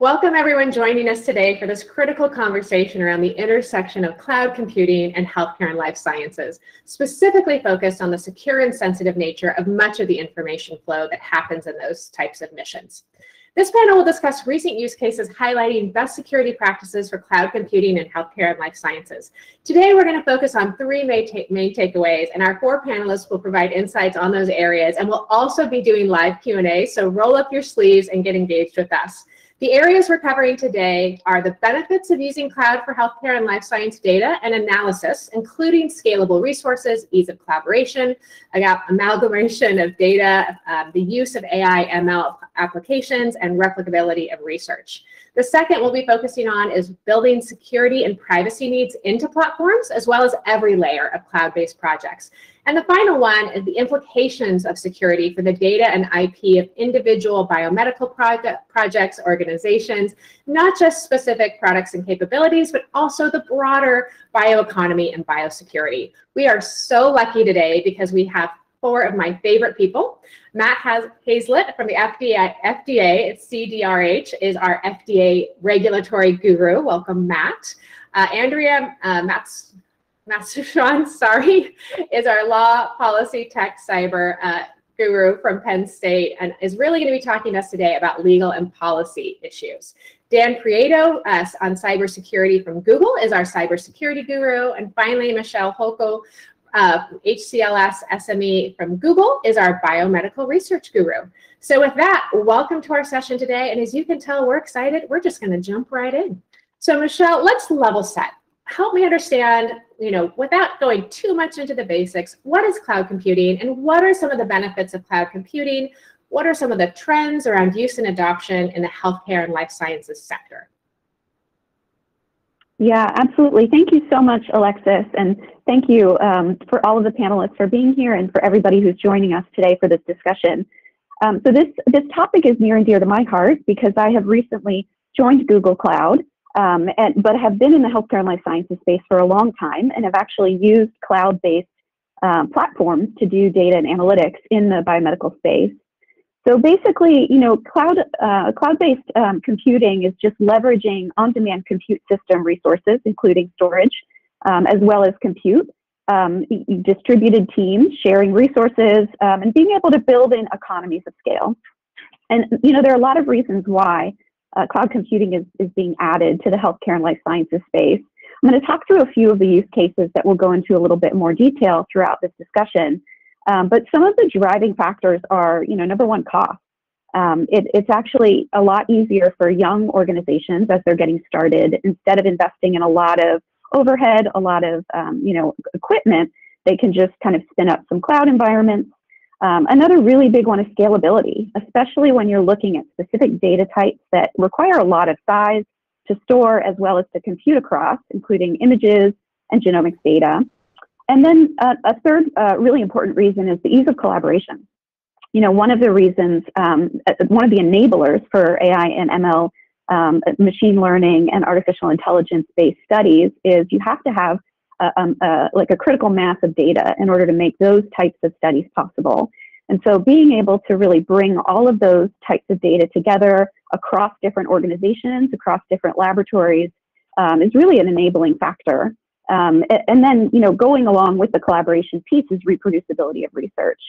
Welcome everyone joining us today for this critical conversation around the intersection of cloud computing and healthcare and life sciences, specifically focused on the secure and sensitive nature of much of the information flow that happens in those types of missions. This panel will discuss recent use cases highlighting best security practices for cloud computing in healthcare and life sciences. Today, we're going to focus on three main, main takeaways, and our four panelists will provide insights on those areas, and we'll also be doing live Q&A, so roll up your sleeves and get engaged with us. The areas we're covering today are the benefits of using cloud for healthcare and life science data and analysis, including scalable resources, ease of collaboration, amalgamation of data, um, the use of AI ML applications, and replicability of research. The second we'll be focusing on is building security and privacy needs into platforms, as well as every layer of cloud-based projects. And the final one is the implications of security for the data and IP of individual biomedical project, projects, organizations, not just specific products and capabilities, but also the broader bioeconomy and biosecurity. We are so lucky today because we have four of my favorite people. Matt has Hazelett from the FDA, FDA it's CDRH, is our FDA regulatory guru. Welcome, Matt. Uh, Andrea uh, Matwyshyn, sorry, is our law, policy, tech, cyber uh, guru from Penn State and is really going to be talking to us today about legal and policy issues. Dan Prieto uh, on cybersecurity from Google is our cybersecurity guru. And finally, Michelle Holko, uh, HCLS SME from Google, is our biomedical research guru. So with that, welcome to our session today. And as you can tell, we're excited. We're just going to jump right in. So Michelle, let's level set help me understand, you know, without going too much into the basics, what is cloud computing and what are some of the benefits of cloud computing? What are some of the trends around use and adoption in the healthcare and life sciences sector? Yeah, absolutely. Thank you so much, Alexis. And thank you um, for all of the panelists for being here and for everybody who's joining us today for this discussion. Um, so this, this topic is near and dear to my heart because I have recently joined Google Cloud um, and, but have been in the healthcare and life sciences space for a long time and have actually used cloud-based um, platforms to do data and analytics in the biomedical space. So basically, you know, cloud uh, cloud-based um, computing is just leveraging on-demand compute system resources, including storage, um, as well as compute, um, distributed teams sharing resources, um, and being able to build in economies of scale. And you know, there are a lot of reasons why uh, cloud computing is, is being added to the healthcare and life sciences space. I'm going to talk through a few of the use cases that we'll go into a little bit more detail throughout this discussion. Um, but some of the driving factors are, you know, number one, cost. Um, it, it's actually a lot easier for young organizations as they're getting started. Instead of investing in a lot of overhead, a lot of, um, you know, equipment, they can just kind of spin up some cloud environments um, another really big one is scalability, especially when you're looking at specific data types that require a lot of size to store as well as to compute across, including images and genomics data. And then uh, a third uh, really important reason is the ease of collaboration. You know, one of the reasons, um, uh, one of the enablers for AI and ML, um, machine learning and artificial intelligence based studies is you have to have a, um, a, like a critical mass of data in order to make those types of studies possible. And so being able to really bring all of those types of data together across different organizations, across different laboratories, um, is really an enabling factor. Um, and then, you know, going along with the collaboration piece is reproducibility of research.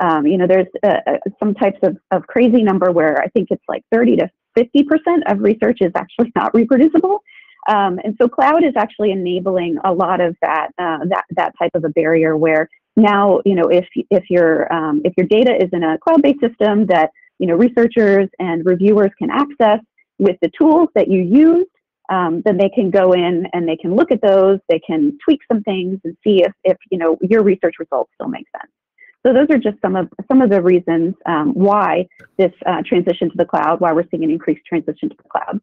Um, you know, there's uh, uh some types of, of crazy number where I think it's like 30 to 50% of research is actually not reproducible. Um, and so cloud is actually enabling a lot of that, uh, that, that type of a barrier where now, you know, if, if, your, um, if your data is in a cloud-based system that, you know, researchers and reviewers can access with the tools that you use, um, then they can go in and they can look at those, they can tweak some things and see if, if you know, your research results still make sense. So those are just some of some of the reasons um, why this uh, transition to the cloud, why we're seeing an increased transition to the cloud.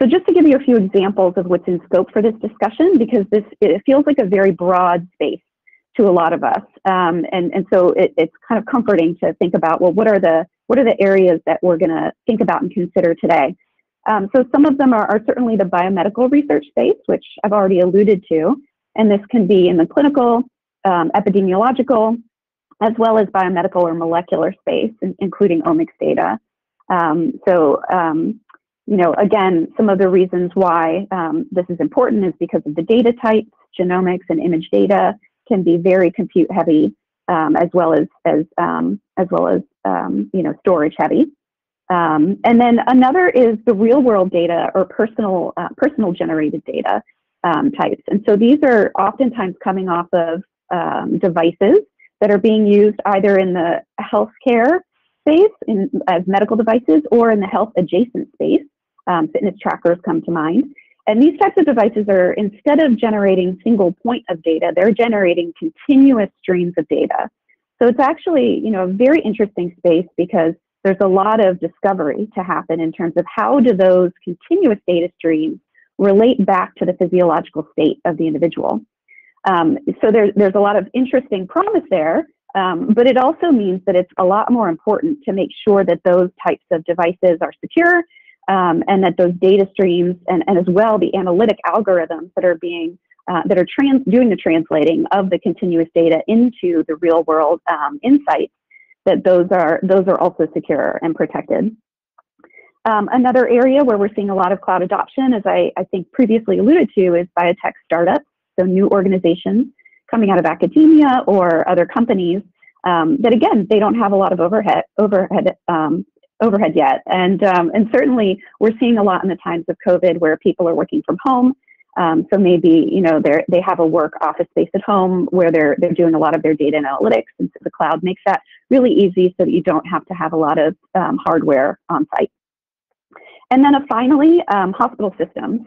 So just to give you a few examples of what's in scope for this discussion, because this it feels like a very broad space to a lot of us, um, and and so it, it's kind of comforting to think about well, what are the what are the areas that we're going to think about and consider today? Um, so some of them are, are certainly the biomedical research space, which I've already alluded to, and this can be in the clinical, um, epidemiological, as well as biomedical or molecular space, including omics data. Um, so um, you know, again, some of the reasons why um, this is important is because of the data types, genomics and image data can be very compute heavy, um, as well as as um, as well as um, you know storage heavy. Um, and then another is the real world data or personal uh, personal generated data um, types. And so these are oftentimes coming off of devices that are being used either in the healthcare space in, as medical devices or in the health adjacent space. Um, fitness trackers come to mind. And these types of devices are, instead of generating single point of data, they're generating continuous streams of data. So it's actually, you know, a very interesting space because there's a lot of discovery to happen in terms of how do those continuous data streams relate back to the physiological state of the individual. Um, so there, there's a lot of interesting promise there, um, but it also means that it's a lot more important to make sure that those types of devices are secure um, and that those data streams and, and as well the analytic algorithms that are being uh, that are trans doing the translating of the continuous data into the real world um, insights that those are those are also secure and protected. Um, another area where we're seeing a lot of cloud adoption, as I, I think previously alluded to, is biotech startups, so new organizations coming out of academia or other companies um, that again they don't have a lot of overhead overhead um, overhead yet, and um, and certainly we're seeing a lot in the times of COVID where people are working from home. Um, so maybe you know they they have a work office space at home where they're they're doing a lot of their data analytics, and so the cloud makes that really easy so that you don't have to have a lot of um, hardware on site. And then uh, finally, um, hospital systems.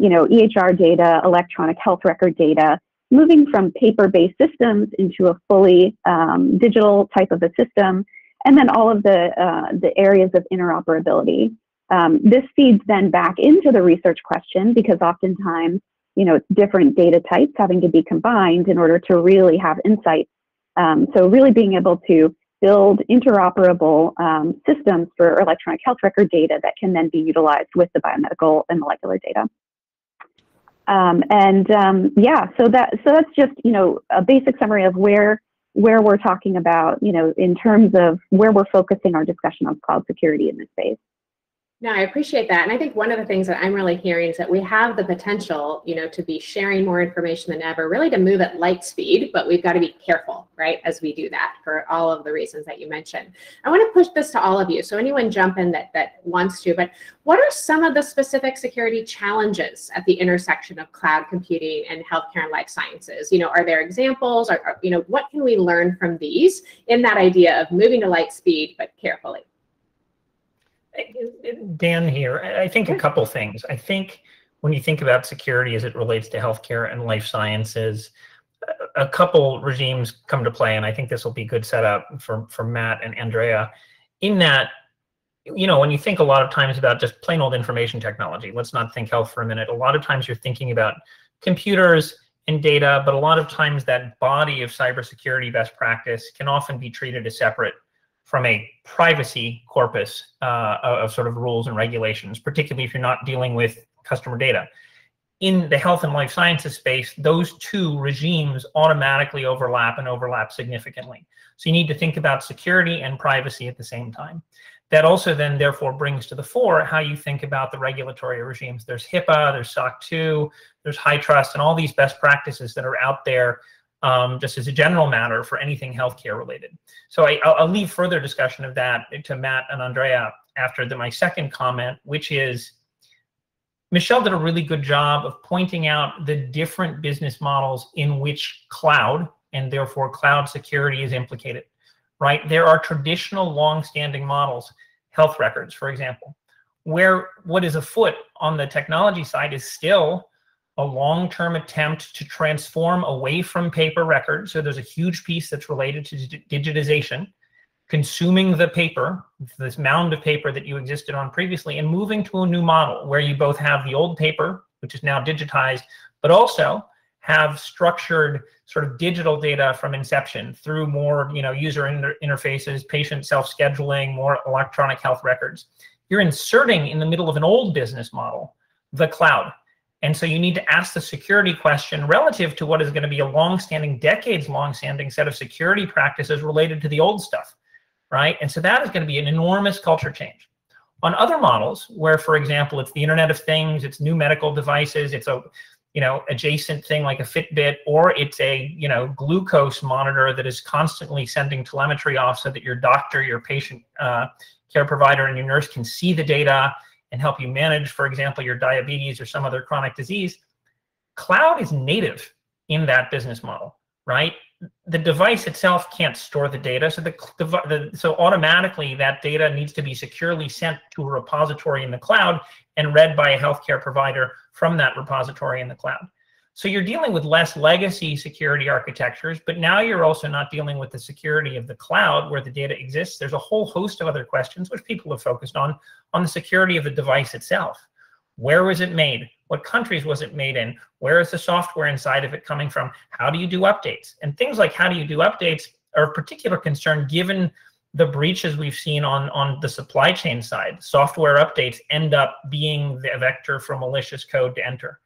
you know, EHR data, electronic health record data, moving from paper-based systems into a fully um, digital type of a system, and then all of the, uh, the areas of interoperability. Um, this feeds then back into the research question because oftentimes, you know, it's different data types having to be combined in order to really have insights. Um, so really being able to build interoperable um, systems for electronic health record data that can then be utilized with the biomedical and molecular data. Um, and um, yeah, so that so that's just you know a basic summary of where where we're talking about you know in terms of where we're focusing our discussion on cloud security in this space. No, I appreciate that. And I think one of the things that I'm really hearing is that we have the potential, you know, to be sharing more information than ever, really to move at light speed, but we've got to be careful, right, as we do that for all of the reasons that you mentioned. I want to push this to all of you. So anyone jump in that that wants to, but what are some of the specific security challenges at the intersection of cloud computing and healthcare and life sciences? You know, are there examples or, you know, what can we learn from these in that idea of moving to light speed, but carefully? Dan here. I think a couple things. I think when you think about security as it relates to healthcare and life sciences, a couple regimes come to play, and I think this will be good setup for, for Matt and Andrea. In that, you know, when you think a lot of times about just plain old information technology, let's not think health for a minute. A lot of times you're thinking about computers and data, but a lot of times that body of cybersecurity best practice can often be treated as separate from a privacy corpus uh, of sort of rules and regulations, particularly if you're not dealing with customer data. In the health and life sciences space, those two regimes automatically overlap and overlap significantly. So you need to think about security and privacy at the same time. That also then therefore brings to the fore how you think about the regulatory regimes. There's HIPAA, there's SOC 2, there's HITRUST, and all these best practices that are out there um, just as a general matter for anything healthcare related. So I, will leave further discussion of that to Matt and Andrea after the, my second comment, which is Michelle did a really good job of pointing out the different business models in which cloud and therefore cloud security is implicated, right? There are traditional long-standing models, health records, for example, where what is afoot on the technology side is still a long-term attempt to transform away from paper records. So there's a huge piece that's related to digitization, consuming the paper, this mound of paper that you existed on previously, and moving to a new model where you both have the old paper, which is now digitized, but also have structured sort of digital data from inception through more you know user inter interfaces patient self-scheduling more electronic health records you're inserting in the middle of an old business model the cloud and so you need to ask the security question relative to what is going to be a long-standing, decades long-standing set of security practices related to the old stuff, right? And so that is going to be an enormous culture change. On other models, where, for example, it's the Internet of Things, it's new medical devices, it's a you know adjacent thing like a Fitbit, or it's a you know glucose monitor that is constantly sending telemetry off so that your doctor, your patient uh, care provider, and your nurse can see the data and help you manage, for example, your diabetes or some other chronic disease. Cloud is native in that business model, right? the device itself can't store the data, so the, the, so automatically that data needs to be securely sent to a repository in the cloud and read by a healthcare provider from that repository in the cloud. So you're dealing with less legacy security architectures, but now you're also not dealing with the security of the cloud where the data exists. There's a whole host of other questions which people have focused on on the security of the device itself. Where was it made? What countries was it made in? Where is the software inside of it coming from? How do you do updates? And things like how do you do updates are of particular concern given the breaches we've seen on, on the supply chain side. Software updates end up being the vector for malicious code to enter.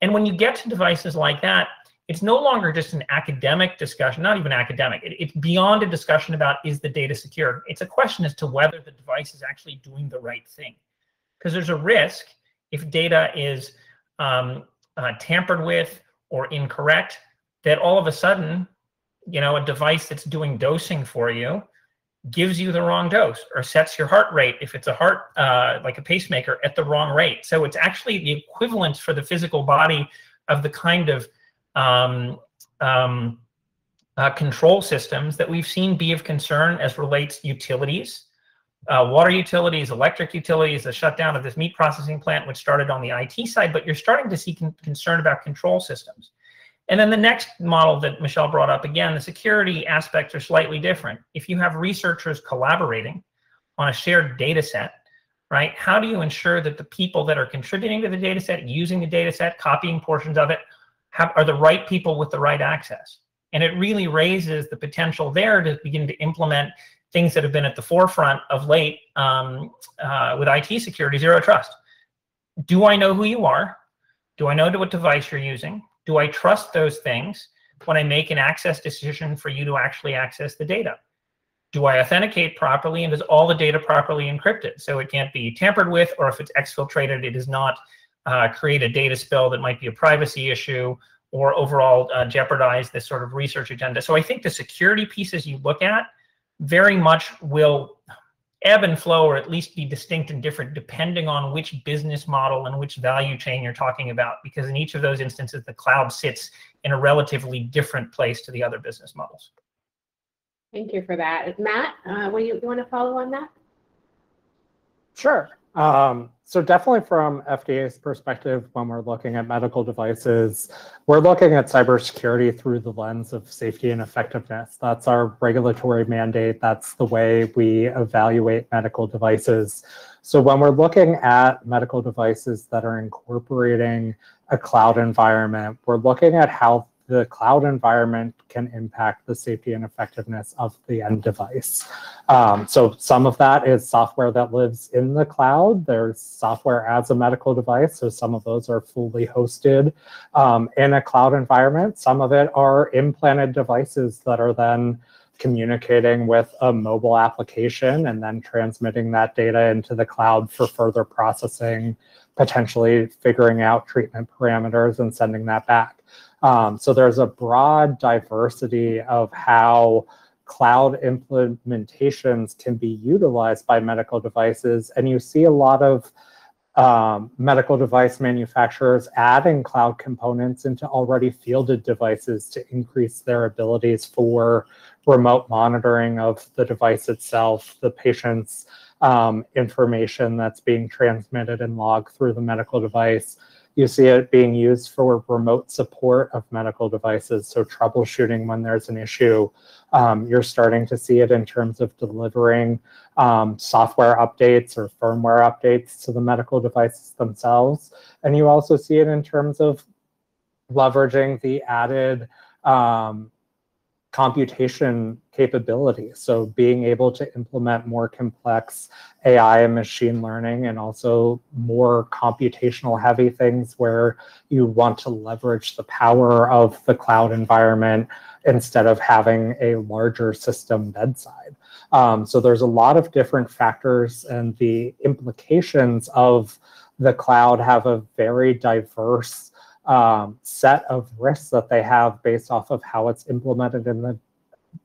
And when you get to devices like that, it's no longer just an academic discussion, not even academic. It, it's beyond a discussion about is the data secure. It's a question as to whether the device is actually doing the right thing. Because there's a risk if data is um, uh, tampered with or incorrect, that all of a sudden, you know, a device that's doing dosing for you gives you the wrong dose or sets your heart rate if it's a heart uh, like a pacemaker at the wrong rate. So it's actually the equivalent for the physical body of the kind of um, um, uh, control systems that we've seen be of concern as relates utilities uh, water utilities, electric utilities, the shutdown of this meat processing plant, which started on the IT side, but you're starting to see con concern about control systems. And then the next model that Michelle brought up, again, the security aspects are slightly different. If you have researchers collaborating on a shared data set, right, how do you ensure that the people that are contributing to the data set, using the data set, copying portions of it, have, are the right people with the right access? And it really raises the potential there to begin to implement things that have been at the forefront of late um, uh, with IT security, zero trust. Do I know who you are? Do I know what device you're using? Do I trust those things when I make an access decision for you to actually access the data? Do I authenticate properly and is all the data properly encrypted so it can't be tampered with or if it's exfiltrated, it does not uh, create a data spill that might be a privacy issue or overall uh, jeopardize this sort of research agenda. So I think the security pieces you look at very much will ebb and flow or at least be distinct and different depending on which business model and which value chain you're talking about because in each of those instances the cloud sits in a relatively different place to the other business models. Thank you for that. Matt uh, what do you, you want to follow on that? Sure um, so definitely from FDA's perspective, when we're looking at medical devices, we're looking at cybersecurity through the lens of safety and effectiveness. That's our regulatory mandate. That's the way we evaluate medical devices. So when we're looking at medical devices that are incorporating a cloud environment, we're looking at how the cloud environment can impact the safety and effectiveness of the end device. Um, so some of that is software that lives in the cloud. There's software as a medical device. So some of those are fully hosted um, in a cloud environment. Some of it are implanted devices that are then communicating with a mobile application and then transmitting that data into the cloud for further processing, potentially figuring out treatment parameters and sending that back. Um, so there's a broad diversity of how cloud implementations can be utilized by medical devices. And you see a lot of um, medical device manufacturers adding cloud components into already fielded devices to increase their abilities for remote monitoring of the device itself, the patient's um, information that's being transmitted and logged through the medical device, you see it being used for remote support of medical devices, so troubleshooting when there's an issue. Um, you're starting to see it in terms of delivering um, software updates or firmware updates to the medical devices themselves. And you also see it in terms of leveraging the added um, computation capability. So being able to implement more complex AI and machine learning and also more computational heavy things where you want to leverage the power of the cloud environment instead of having a larger system bedside. Um, so there's a lot of different factors and the implications of the cloud have a very diverse um, set of risks that they have based off of how it's implemented in the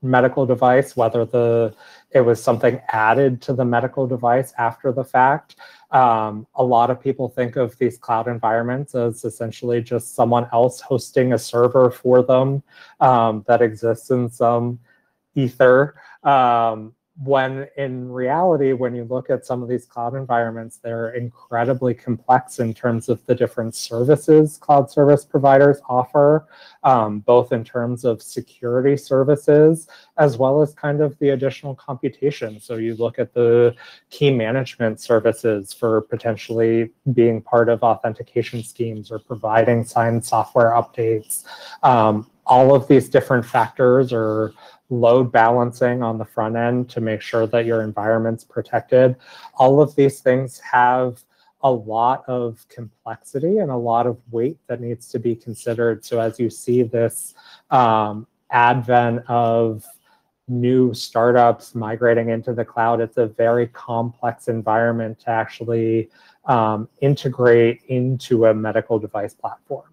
medical device, whether the it was something added to the medical device after the fact. Um, a lot of people think of these cloud environments as essentially just someone else hosting a server for them um, that exists in some ether. Um, when in reality, when you look at some of these cloud environments, they're incredibly complex in terms of the different services cloud service providers offer, um, both in terms of security services, as well as kind of the additional computation. So you look at the key management services for potentially being part of authentication schemes or providing signed software updates. Um, all of these different factors are load balancing on the front end to make sure that your environment's protected. All of these things have a lot of complexity and a lot of weight that needs to be considered. So as you see this um, advent of new startups migrating into the cloud, it's a very complex environment to actually um, integrate into a medical device platform.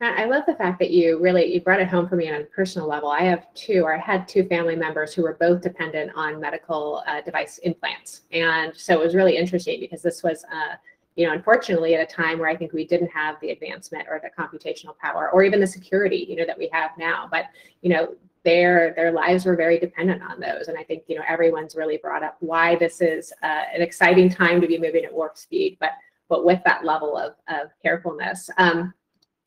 I love the fact that you really you brought it home for me on a personal level. I have two, or I had two family members who were both dependent on medical uh, device implants, and so it was really interesting because this was, uh, you know, unfortunately at a time where I think we didn't have the advancement or the computational power or even the security, you know, that we have now. But you know, their their lives were very dependent on those, and I think you know everyone's really brought up why this is uh, an exciting time to be moving at warp speed, but but with that level of of carefulness. Um,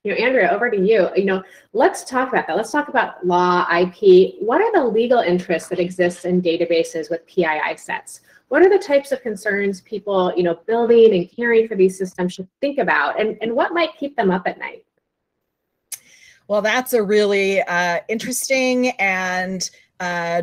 you know, Andrea, over to you. You know, let's talk about that. Let's talk about law, IP. What are the legal interests that exist in databases with PII sets? What are the types of concerns people, you know, building and caring for these systems should think about, and, and what might keep them up at night? Well, that's a really uh, interesting and uh,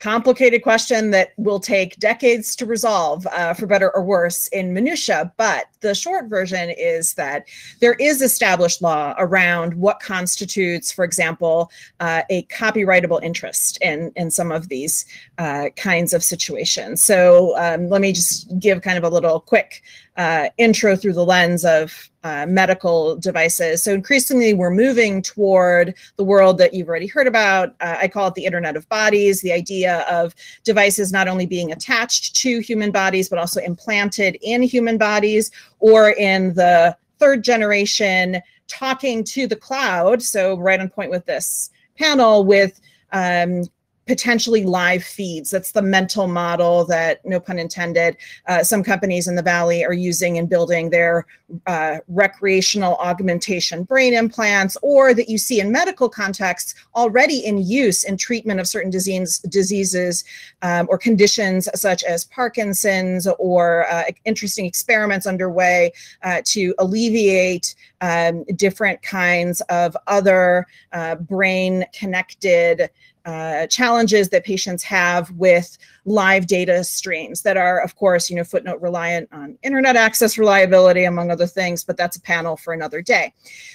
complicated question that will take decades to resolve uh, for better or worse in minutia but the short version is that there is established law around what constitutes for example uh, a copyrightable interest in in some of these uh, kinds of situations. So um, let me just give kind of a little quick uh, intro through the lens of uh, medical devices. So increasingly, we're moving toward the world that you've already heard about. Uh, I call it the Internet of Bodies, the idea of devices not only being attached to human bodies, but also implanted in human bodies or in the third generation talking to the cloud. So right on point with this panel with um, potentially live feeds. That's the mental model that, no pun intended, uh, some companies in the Valley are using in building their uh, recreational augmentation brain implants, or that you see in medical contexts already in use in treatment of certain disease, diseases um, or conditions such as Parkinson's, or uh, interesting experiments underway uh, to alleviate um, different kinds of other uh, brain connected uh, challenges that patients have with live data streams that are, of course, you know, footnote reliant on internet access reliability, among other things, but that's a panel for another day.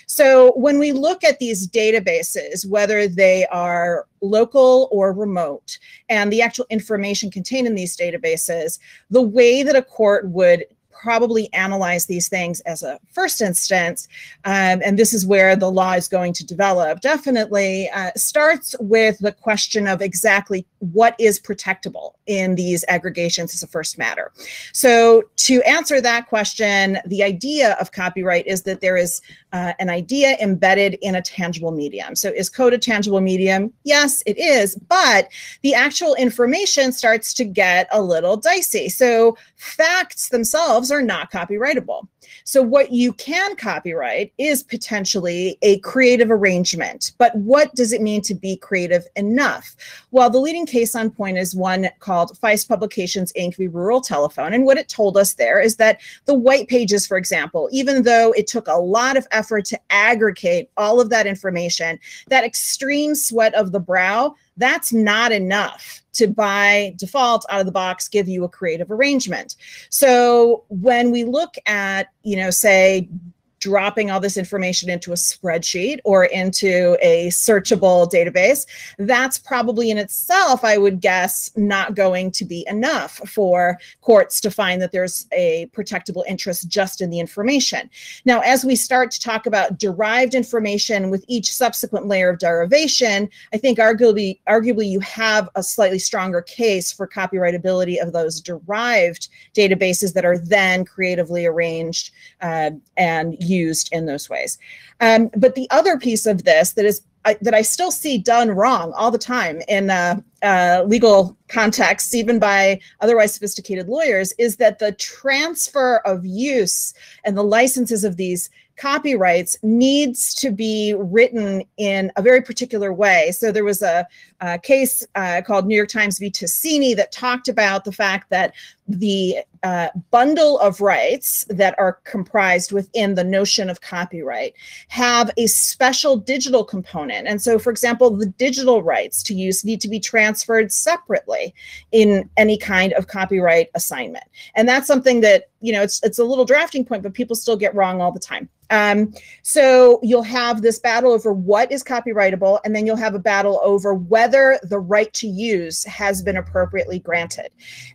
So when we look at these databases, whether they are local or remote, and the actual information contained in these databases, the way that a court would probably analyze these things as a first instance, um, and this is where the law is going to develop, definitely uh, starts with the question of exactly what is protectable in these aggregations as a first matter. So to answer that question, the idea of copyright is that there is uh, an idea embedded in a tangible medium. So is code a tangible medium? Yes, it is, but the actual information starts to get a little dicey. So facts themselves are not copyrightable. So what you can copyright is potentially a creative arrangement. But what does it mean to be creative enough? Well, the leading case on point is one called Feist Publications Inc. v. Rural Telephone. And what it told us there is that the white pages, for example, even though it took a lot of effort to aggregate all of that information, that extreme sweat of the brow, that's not enough to by default out of the box give you a creative arrangement. So when we look at, you know, say dropping all this information into a spreadsheet or into a searchable database, that's probably in itself, I would guess, not going to be enough for courts to find that there's a protectable interest just in the information. Now, as we start to talk about derived information with each subsequent layer of derivation, I think arguably, arguably you have a slightly stronger case for copyrightability of those derived databases that are then creatively arranged uh, and used in those ways. Um, but the other piece of this that is I, that I still see done wrong all the time in uh, uh, legal contexts, even by otherwise sophisticated lawyers, is that the transfer of use and the licenses of these copyrights needs to be written in a very particular way. So there was a, a case uh, called New York Times v. Tasini that talked about the fact that the uh, bundle of rights that are comprised within the notion of copyright have a special digital component. And so, for example, the digital rights to use need to be transferred separately in any kind of copyright assignment. And that's something that, you know, it's, it's a little drafting point, but people still get wrong all the time. Um, so you'll have this battle over what is copyrightable, and then you'll have a battle over whether the right to use has been appropriately granted.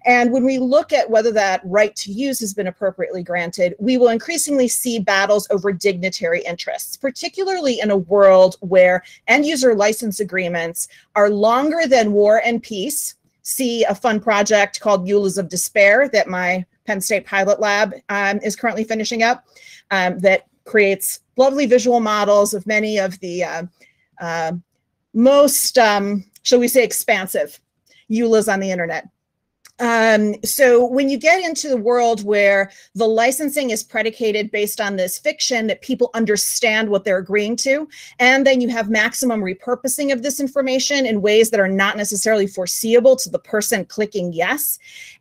And when we look at whether that right to use has been appropriately granted, we will increasingly see battles over dignitary interests, particularly in a world where end user license agreements are longer than war and peace. See a fun project called EULAs of Despair that my Penn State Pilot Lab um, is currently finishing up um, that creates lovely visual models of many of the uh, uh, most, um, shall we say, expansive EULAs on the internet. Um, so when you get into the world where the licensing is predicated based on this fiction that people understand what they're agreeing to, and then you have maximum repurposing of this information in ways that are not necessarily foreseeable to the person clicking yes,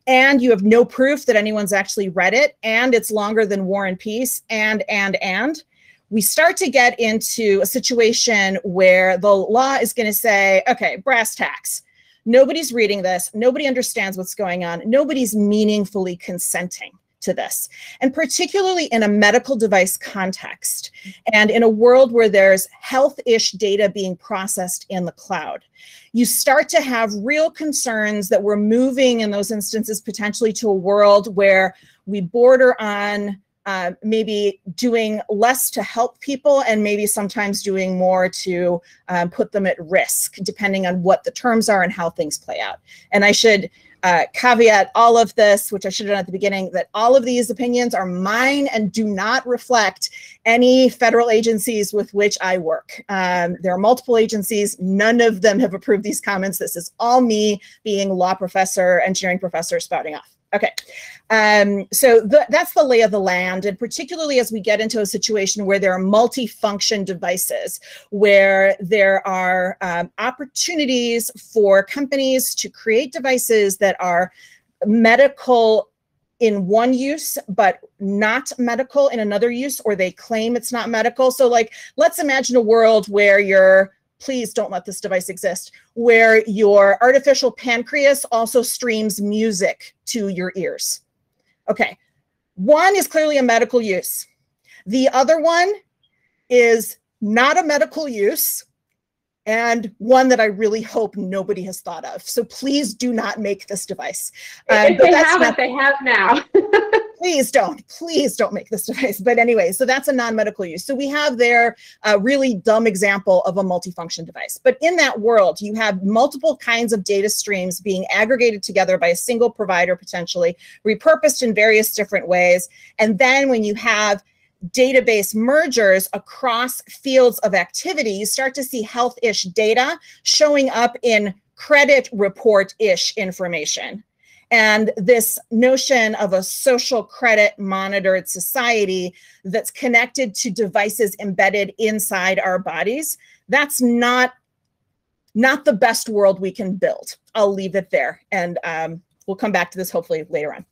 and you have no proof that anyone's actually read it, and it's longer than War and Peace, and, and, and, we start to get into a situation where the law is going to say, okay, brass tacks Nobody's reading this. Nobody understands what's going on. Nobody's meaningfully consenting to this. And particularly in a medical device context and in a world where there's health ish data being processed in the cloud, you start to have real concerns that we're moving in those instances potentially to a world where we border on uh, maybe doing less to help people and maybe sometimes doing more to um, put them at risk, depending on what the terms are and how things play out. And I should uh, caveat all of this, which I should have done at the beginning, that all of these opinions are mine and do not reflect any federal agencies with which I work. Um, there are multiple agencies. None of them have approved these comments. This is all me being law professor, engineering professor spouting off. Okay, um, so the, that's the lay of the land, and particularly as we get into a situation where there are multi-function devices, where there are um, opportunities for companies to create devices that are medical in one use but not medical in another use or they claim it's not medical. So like let's imagine a world where you're please don't let this device exist, where your artificial pancreas also streams music to your ears. Okay, one is clearly a medical use. The other one is not a medical use and one that I really hope nobody has thought of. So please do not make this device. Um, if they haven't, not, they have now. please don't, please don't make this device. But anyway, so that's a non-medical use. So we have there a really dumb example of a multifunction device. But in that world, you have multiple kinds of data streams being aggregated together by a single provider, potentially repurposed in various different ways. And then when you have database mergers across fields of activity, you start to see health-ish data showing up in credit report-ish information. And this notion of a social credit monitored society that's connected to devices embedded inside our bodies, that's not, not the best world we can build. I'll leave it there. And um, we'll come back to this hopefully later on.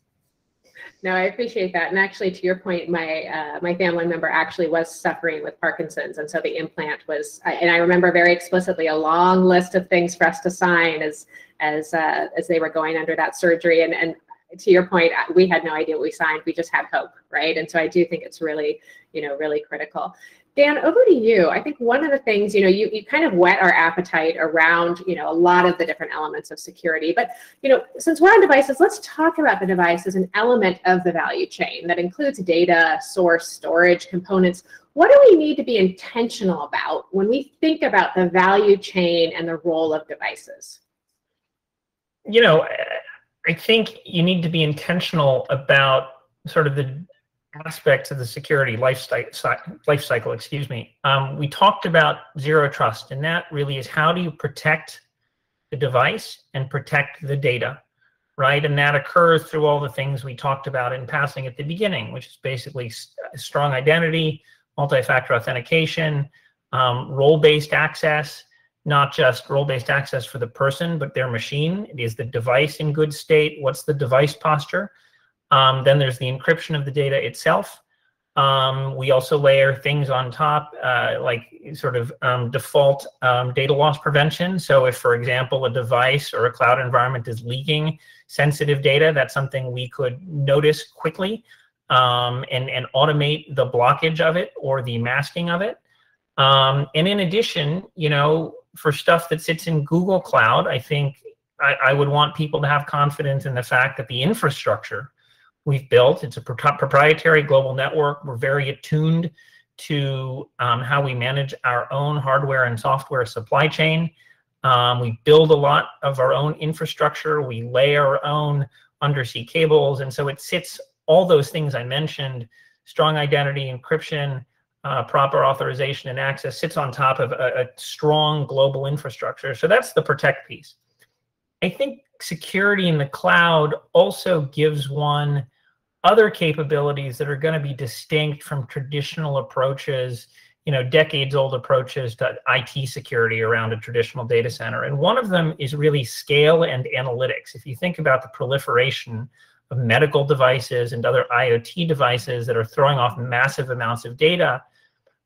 No, I appreciate that. And actually, to your point, my uh, my family member actually was suffering with Parkinson's, and so the implant was. And I remember very explicitly a long list of things for us to sign as as uh, as they were going under that surgery. And and to your point, uh, we had no idea what we signed. We just had hope, right? And so I do think it's really, you know, really critical. Dan, over to you. I think one of the things, you know, you, you kind of whet our appetite around, you know, a lot of the different elements of security. But, you know, since we're on devices, let's talk about the device as an element of the value chain that includes data, source, storage, components. What do we need to be intentional about when we think about the value chain and the role of devices? You know, I think you need to be intentional about sort of the aspects of the security life, life cycle, excuse me. Um, we talked about zero trust, and that really is how do you protect the device and protect the data, right? And that occurs through all the things we talked about in passing at the beginning, which is basically strong identity, multi-factor authentication, um, role-based access, not just role-based access for the person, but their machine. Is the device in good state. What's the device posture? Um, then there's the encryption of the data itself. Um, we also layer things on top, uh, like sort of um, default um, data loss prevention. So if, for example, a device or a cloud environment is leaking sensitive data, that's something we could notice quickly um, and, and automate the blockage of it or the masking of it. Um, and in addition, you know, for stuff that sits in Google Cloud, I think I, I would want people to have confidence in the fact that the infrastructure we've built. It's a proprietary global network. We're very attuned to um, how we manage our own hardware and software supply chain. Um, we build a lot of our own infrastructure. We lay our own undersea cables. And so it sits all those things I mentioned, strong identity, encryption, uh, proper authorization and access sits on top of a, a strong global infrastructure. So that's the protect piece. I think security in the cloud also gives one other capabilities that are going to be distinct from traditional approaches, you know, decades old approaches to IT security around a traditional data center. And one of them is really scale and analytics. If you think about the proliferation of medical devices and other IoT devices that are throwing off massive amounts of data,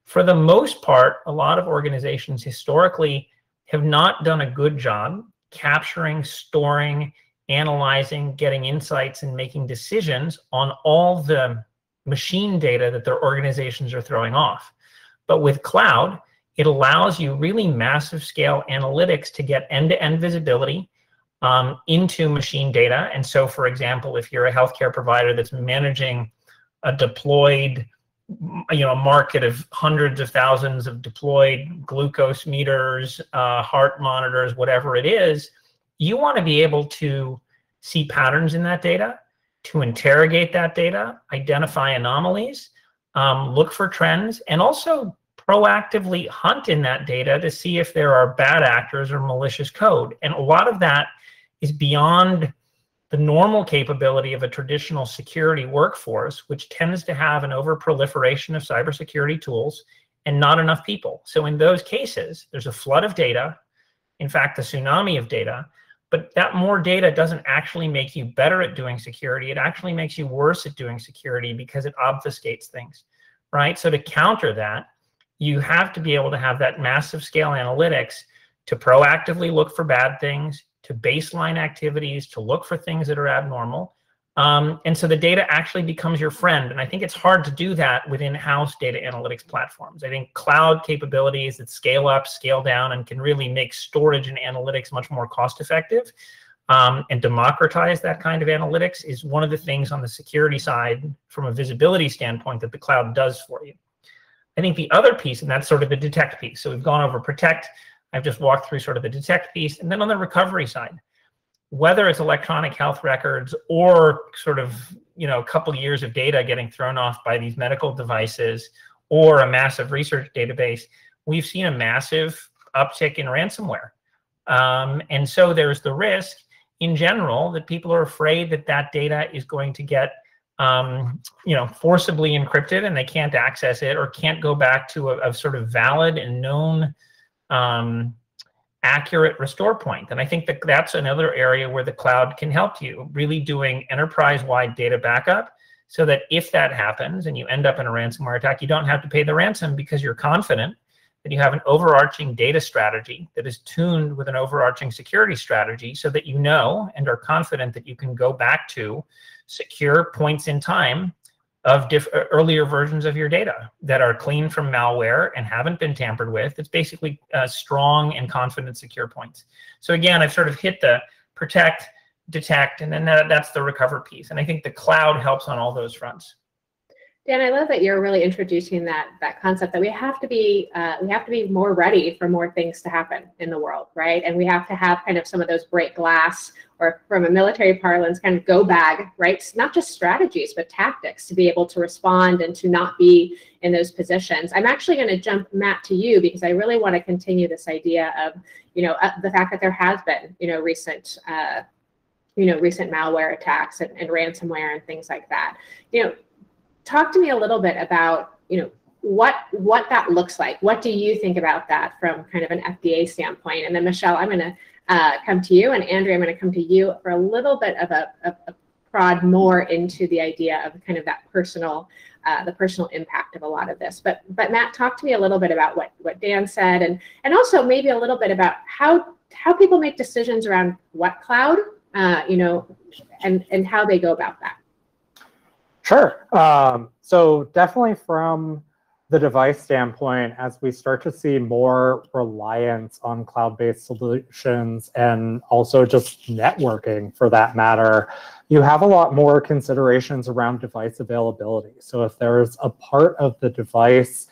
for the most part, a lot of organizations historically have not done a good job capturing, storing, analyzing, getting insights, and making decisions on all the machine data that their organizations are throwing off. But with cloud, it allows you really massive scale analytics to get end-to-end visibility um, into machine data. And so, for example, if you're a healthcare provider that's managing a deployed you know, a market of hundreds of thousands of deployed glucose meters, uh, heart monitors, whatever it is, you want to be able to see patterns in that data, to interrogate that data, identify anomalies, um, look for trends, and also proactively hunt in that data to see if there are bad actors or malicious code. And a lot of that is beyond the normal capability of a traditional security workforce, which tends to have an overproliferation of cybersecurity tools and not enough people. So in those cases, there's a flood of data, in fact, a tsunami of data, but that more data doesn't actually make you better at doing security. It actually makes you worse at doing security because it obfuscates things, right? So to counter that, you have to be able to have that massive scale analytics to proactively look for bad things, to baseline activities, to look for things that are abnormal, um, and so the data actually becomes your friend. And I think it's hard to do that with in-house data analytics platforms. I think cloud capabilities that scale up, scale down, and can really make storage and analytics much more cost effective um, and democratize that kind of analytics is one of the things on the security side from a visibility standpoint that the cloud does for you. I think the other piece, and that's sort of the detect piece. So we've gone over protect. I've just walked through sort of the detect piece. And then on the recovery side, whether it's electronic health records or sort of you know a couple years of data getting thrown off by these medical devices or a massive research database we've seen a massive uptick in ransomware. Um, and so there's the risk in general that people are afraid that that data is going to get um, you know forcibly encrypted and they can't access it or can't go back to a, a sort of valid and known um, accurate restore point. And I think that that's another area where the cloud can help you, really doing enterprise-wide data backup so that if that happens and you end up in a ransomware attack, you don't have to pay the ransom because you're confident that you have an overarching data strategy that is tuned with an overarching security strategy so that you know and are confident that you can go back to secure points in time of diff- earlier versions of your data that are clean from malware and haven't been tampered with. It's basically uh, strong and confident secure points. So again, I've sort of hit the protect, detect, and then that, that's the recover piece. And I think the cloud helps on all those fronts. Dan, I love that you're really introducing that that concept that we have to be uh, we have to be more ready for more things to happen in the world, right? And we have to have kind of some of those break glass or from a military parlance, kind of go bag, right? Not just strategies, but tactics to be able to respond and to not be in those positions. I'm actually going to jump Matt to you because I really want to continue this idea of you know uh, the fact that there has been you know recent. Uh, you know recent malware attacks and, and ransomware and things like that you know talk to me a little bit about, you know, what what that looks like. What do you think about that from kind of an FDA standpoint? And then Michelle, I'm going to uh, come to you, and Andrea, I'm going to come to you for a little bit of a, a, a prod more into the idea of kind of that personal, uh, the personal impact of a lot of this. But but Matt, talk to me a little bit about what what Dan said, and and also maybe a little bit about how how people make decisions around what cloud, uh, you know, and and how they go about that. Sure. Um, so definitely from the device standpoint, as we start to see more reliance on cloud-based solutions and also just networking for that matter, you have a lot more considerations around device availability. So if there's a part of the device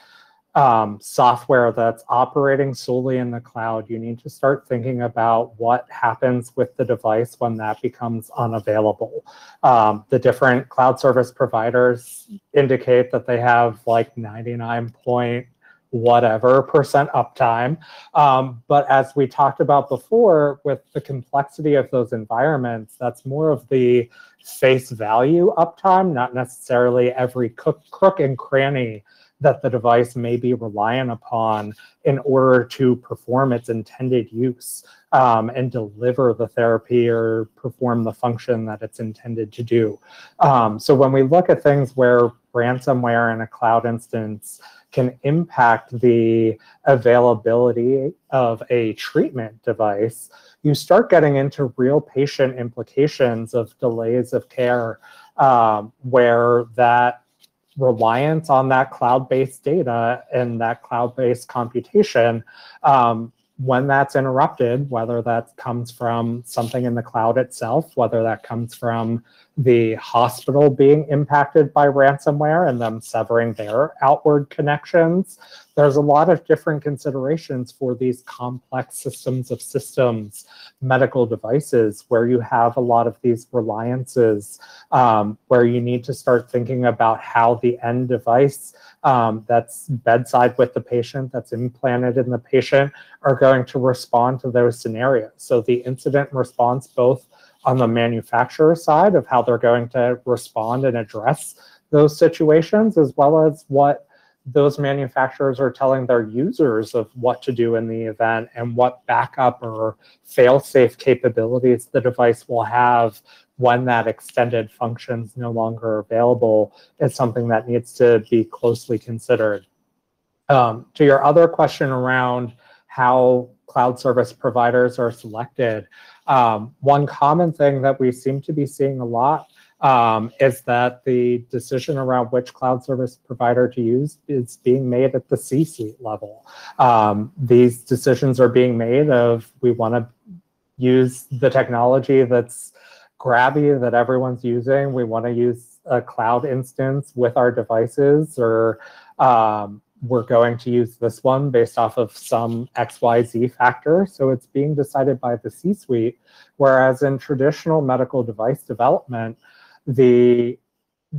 um, software that's operating solely in the cloud, you need to start thinking about what happens with the device when that becomes unavailable. Um, the different cloud service providers indicate that they have like 99 point whatever percent uptime. Um, but as we talked about before, with the complexity of those environments, that's more of the face value uptime, not necessarily every cook, crook and cranny that the device may be reliant upon in order to perform its intended use um, and deliver the therapy or perform the function that it's intended to do. Um, so when we look at things where ransomware in a cloud instance can impact the availability of a treatment device, you start getting into real patient implications of delays of care um, where that reliance on that cloud-based data and that cloud-based computation um, when that's interrupted, whether that comes from something in the cloud itself, whether that comes from the hospital being impacted by ransomware and them severing their outward connections. There's a lot of different considerations for these complex systems of systems, medical devices, where you have a lot of these reliances, um, where you need to start thinking about how the end device um, that's bedside with the patient, that's implanted in the patient, are going to respond to those scenarios. So the incident response, both on the manufacturer side of how they're going to respond and address those situations, as well as what those manufacturers are telling their users of what to do in the event and what backup or fail-safe capabilities the device will have when that extended function is no longer available is something that needs to be closely considered. Um, to your other question around how cloud service providers are selected, um, one common thing that we seem to be seeing a lot um, is that the decision around which cloud service provider to use is being made at the C-suite level. Um, these decisions are being made of we want to use the technology that's grabby that everyone's using. We want to use a cloud instance with our devices or um, we're going to use this one based off of some XYZ factor. So it's being decided by the C-suite, whereas in traditional medical device development, the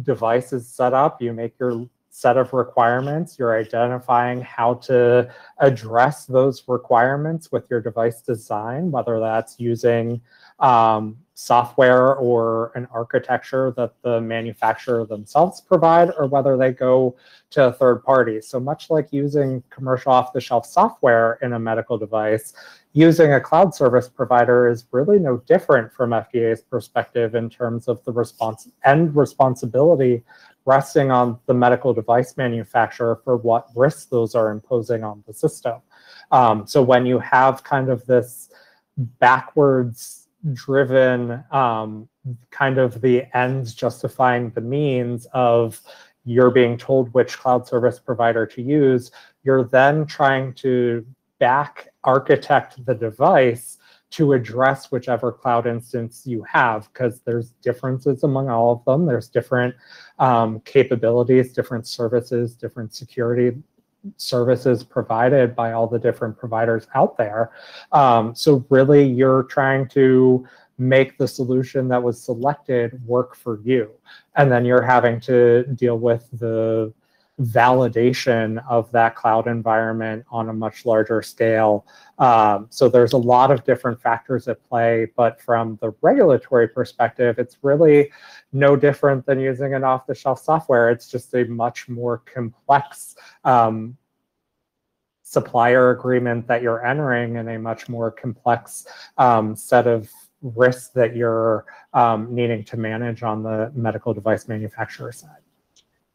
device is set up, you make your set of requirements, you're identifying how to address those requirements with your device design, whether that's using um, software or an architecture that the manufacturer themselves provide or whether they go to a third party. So much like using commercial off-the-shelf software in a medical device, using a cloud service provider is really no different from FDA's perspective in terms of the response and responsibility resting on the medical device manufacturer for what risks those are imposing on the system. Um, so when you have kind of this backwards driven um, kind of the ends justifying the means of you're being told which cloud service provider to use, you're then trying to back architect the device to address whichever cloud instance you have because there's differences among all of them. There's different um, capabilities, different services, different security services provided by all the different providers out there. Um, so really you're trying to make the solution that was selected work for you. And then you're having to deal with the validation of that cloud environment on a much larger scale. Um, so there's a lot of different factors at play, but from the regulatory perspective, it's really no different than using an off-the-shelf software. It's just a much more complex um, supplier agreement that you're entering and a much more complex um, set of risks that you're um, needing to manage on the medical device manufacturer side.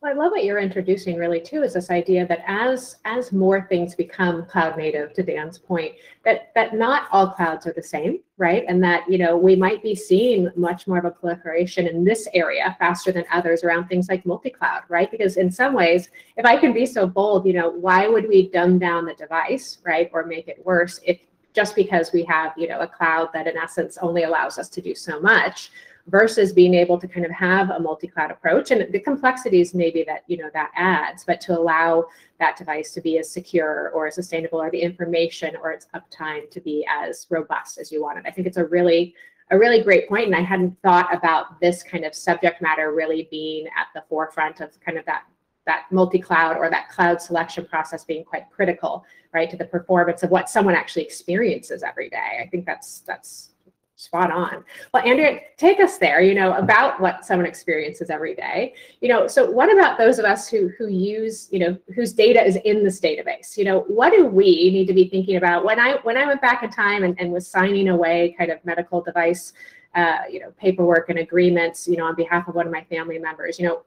Well, I love what you're introducing really too is this idea that as as more things become cloud native, to Dan's point, that that not all clouds are the same, right? And that you know we might be seeing much more of a proliferation in this area faster than others around things like multi-cloud, right? Because in some ways, if I can be so bold, you know, why would we dumb down the device, right, or make it worse if just because we have you know a cloud that in essence only allows us to do so much versus being able to kind of have a multi-cloud approach. And the complexities maybe that you know that adds but to allow that device to be as secure or as sustainable or the information or its uptime to be as robust as you want it. I think it's a really a really great point and i hadn't thought about this kind of subject matter really being at the forefront of kind of that that multi-cloud or that cloud selection process being quite critical right to the performance of what someone actually experiences every day. I think that's that's spot on. Well, Andrea, take us there, you know, about what someone experiences every day. You know, so what about those of us who who use, you know, whose data is in this database? You know, what do we need to be thinking about when I when I went back in time and, and was signing away kind of medical device uh, you know, paperwork and agreements, you know, on behalf of one of my family members, you know,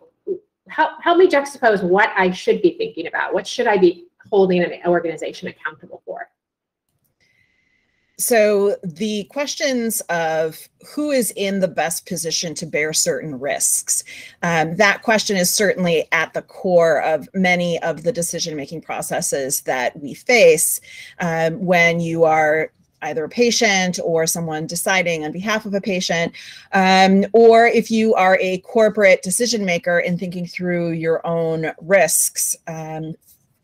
help help me juxtapose what I should be thinking about. What should I be holding an organization accountable for? So the questions of who is in the best position to bear certain risks, um, that question is certainly at the core of many of the decision-making processes that we face um, when you are either a patient or someone deciding on behalf of a patient, um, or if you are a corporate decision maker in thinking through your own risks um,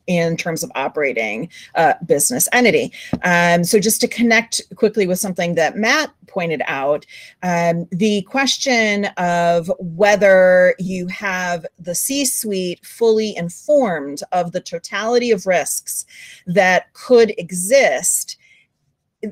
in terms of operating a business entity. Um, so just to connect quickly with something that Matt pointed out, um, the question of whether you have the C-suite fully informed of the totality of risks that could exist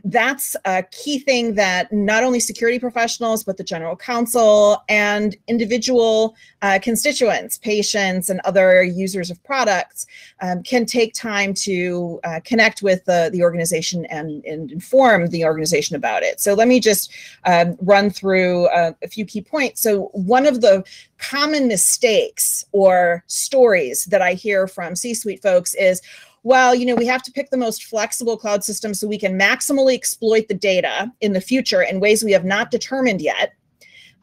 that's a key thing that not only security professionals, but the general counsel and individual uh, constituents, patients, and other users of products um, can take time to uh, connect with the, the organization and, and inform the organization about it. So let me just um, run through uh, a few key points. So one of the common mistakes or stories that I hear from C-suite folks is, well, you know, we have to pick the most flexible cloud system so we can maximally exploit the data in the future in ways we have not determined yet.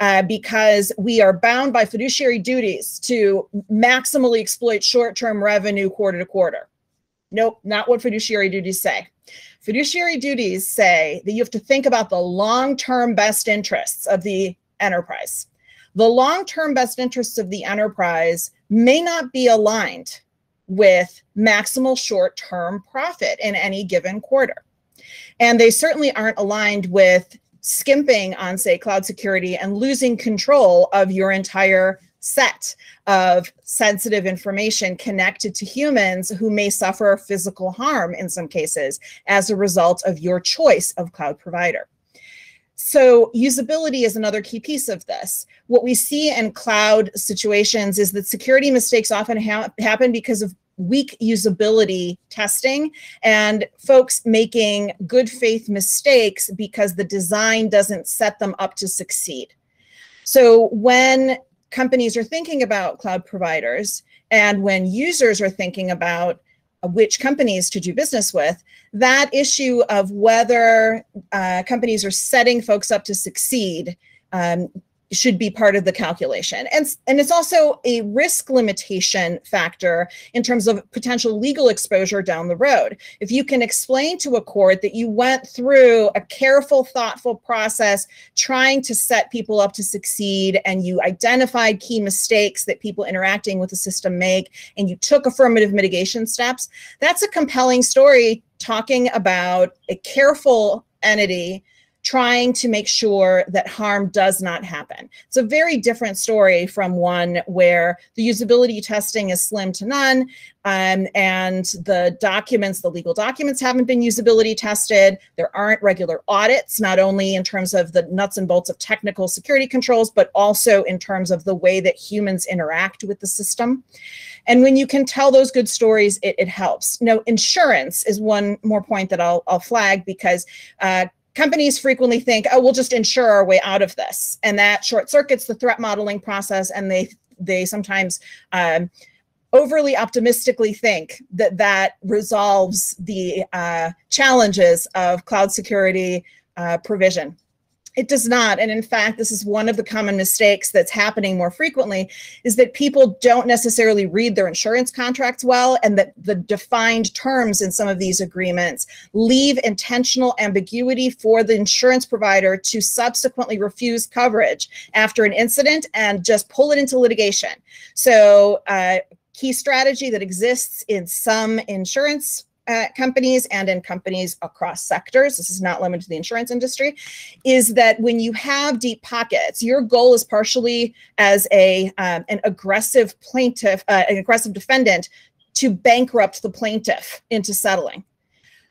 Uh, because we are bound by fiduciary duties to maximally exploit short-term revenue quarter to quarter. Nope, not what fiduciary duties say. Fiduciary duties say that you have to think about the long-term best interests of the enterprise. The long-term best interests of the enterprise may not be aligned with maximal short term profit in any given quarter. And they certainly aren't aligned with skimping on, say, cloud security and losing control of your entire set of sensitive information connected to humans who may suffer physical harm in some cases as a result of your choice of cloud provider. So usability is another key piece of this. What we see in cloud situations is that security mistakes often ha happen because of weak usability testing and folks making good faith mistakes because the design doesn't set them up to succeed. So when companies are thinking about cloud providers and when users are thinking about which companies to do business with, that issue of whether uh, companies are setting folks up to succeed um, should be part of the calculation. And, and it's also a risk limitation factor in terms of potential legal exposure down the road. If you can explain to a court that you went through a careful, thoughtful process trying to set people up to succeed and you identified key mistakes that people interacting with the system make and you took affirmative mitigation steps, that's a compelling story talking about a careful entity trying to make sure that harm does not happen. It's a very different story from one where the usability testing is slim to none um, and the documents, the legal documents haven't been usability tested. There aren't regular audits, not only in terms of the nuts and bolts of technical security controls, but also in terms of the way that humans interact with the system. And when you can tell those good stories, it, it helps. Now, insurance is one more point that I'll, I'll flag because uh, companies frequently think, oh, we'll just insure our way out of this. And that short circuits the threat modeling process. And they, they sometimes um, overly optimistically think that that resolves the uh, challenges of cloud security uh, provision. It does not. And in fact, this is one of the common mistakes that's happening more frequently is that people don't necessarily read their insurance contracts well and that the defined terms in some of these agreements leave intentional ambiguity for the insurance provider to subsequently refuse coverage after an incident and just pull it into litigation. So uh, key strategy that exists in some insurance uh, companies and in companies across sectors, this is not limited to the insurance industry, is that when you have deep pockets, your goal is partially as a um, an aggressive plaintiff, uh, an aggressive defendant, to bankrupt the plaintiff into settling.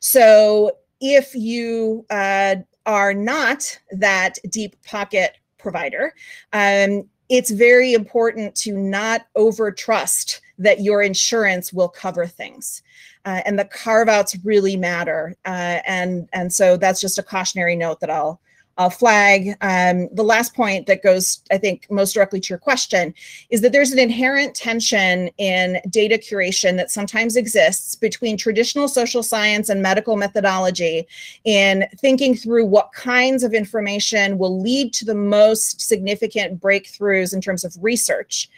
So if you uh, are not that deep pocket provider, um, it's very important to not over trust that your insurance will cover things. Uh, and the carve outs really matter. Uh, and, and so that's just a cautionary note that I'll, I'll flag. Um, the last point that goes, I think, most directly to your question is that there's an inherent tension in data curation that sometimes exists between traditional social science and medical methodology in thinking through what kinds of information will lead to the most significant breakthroughs in terms of research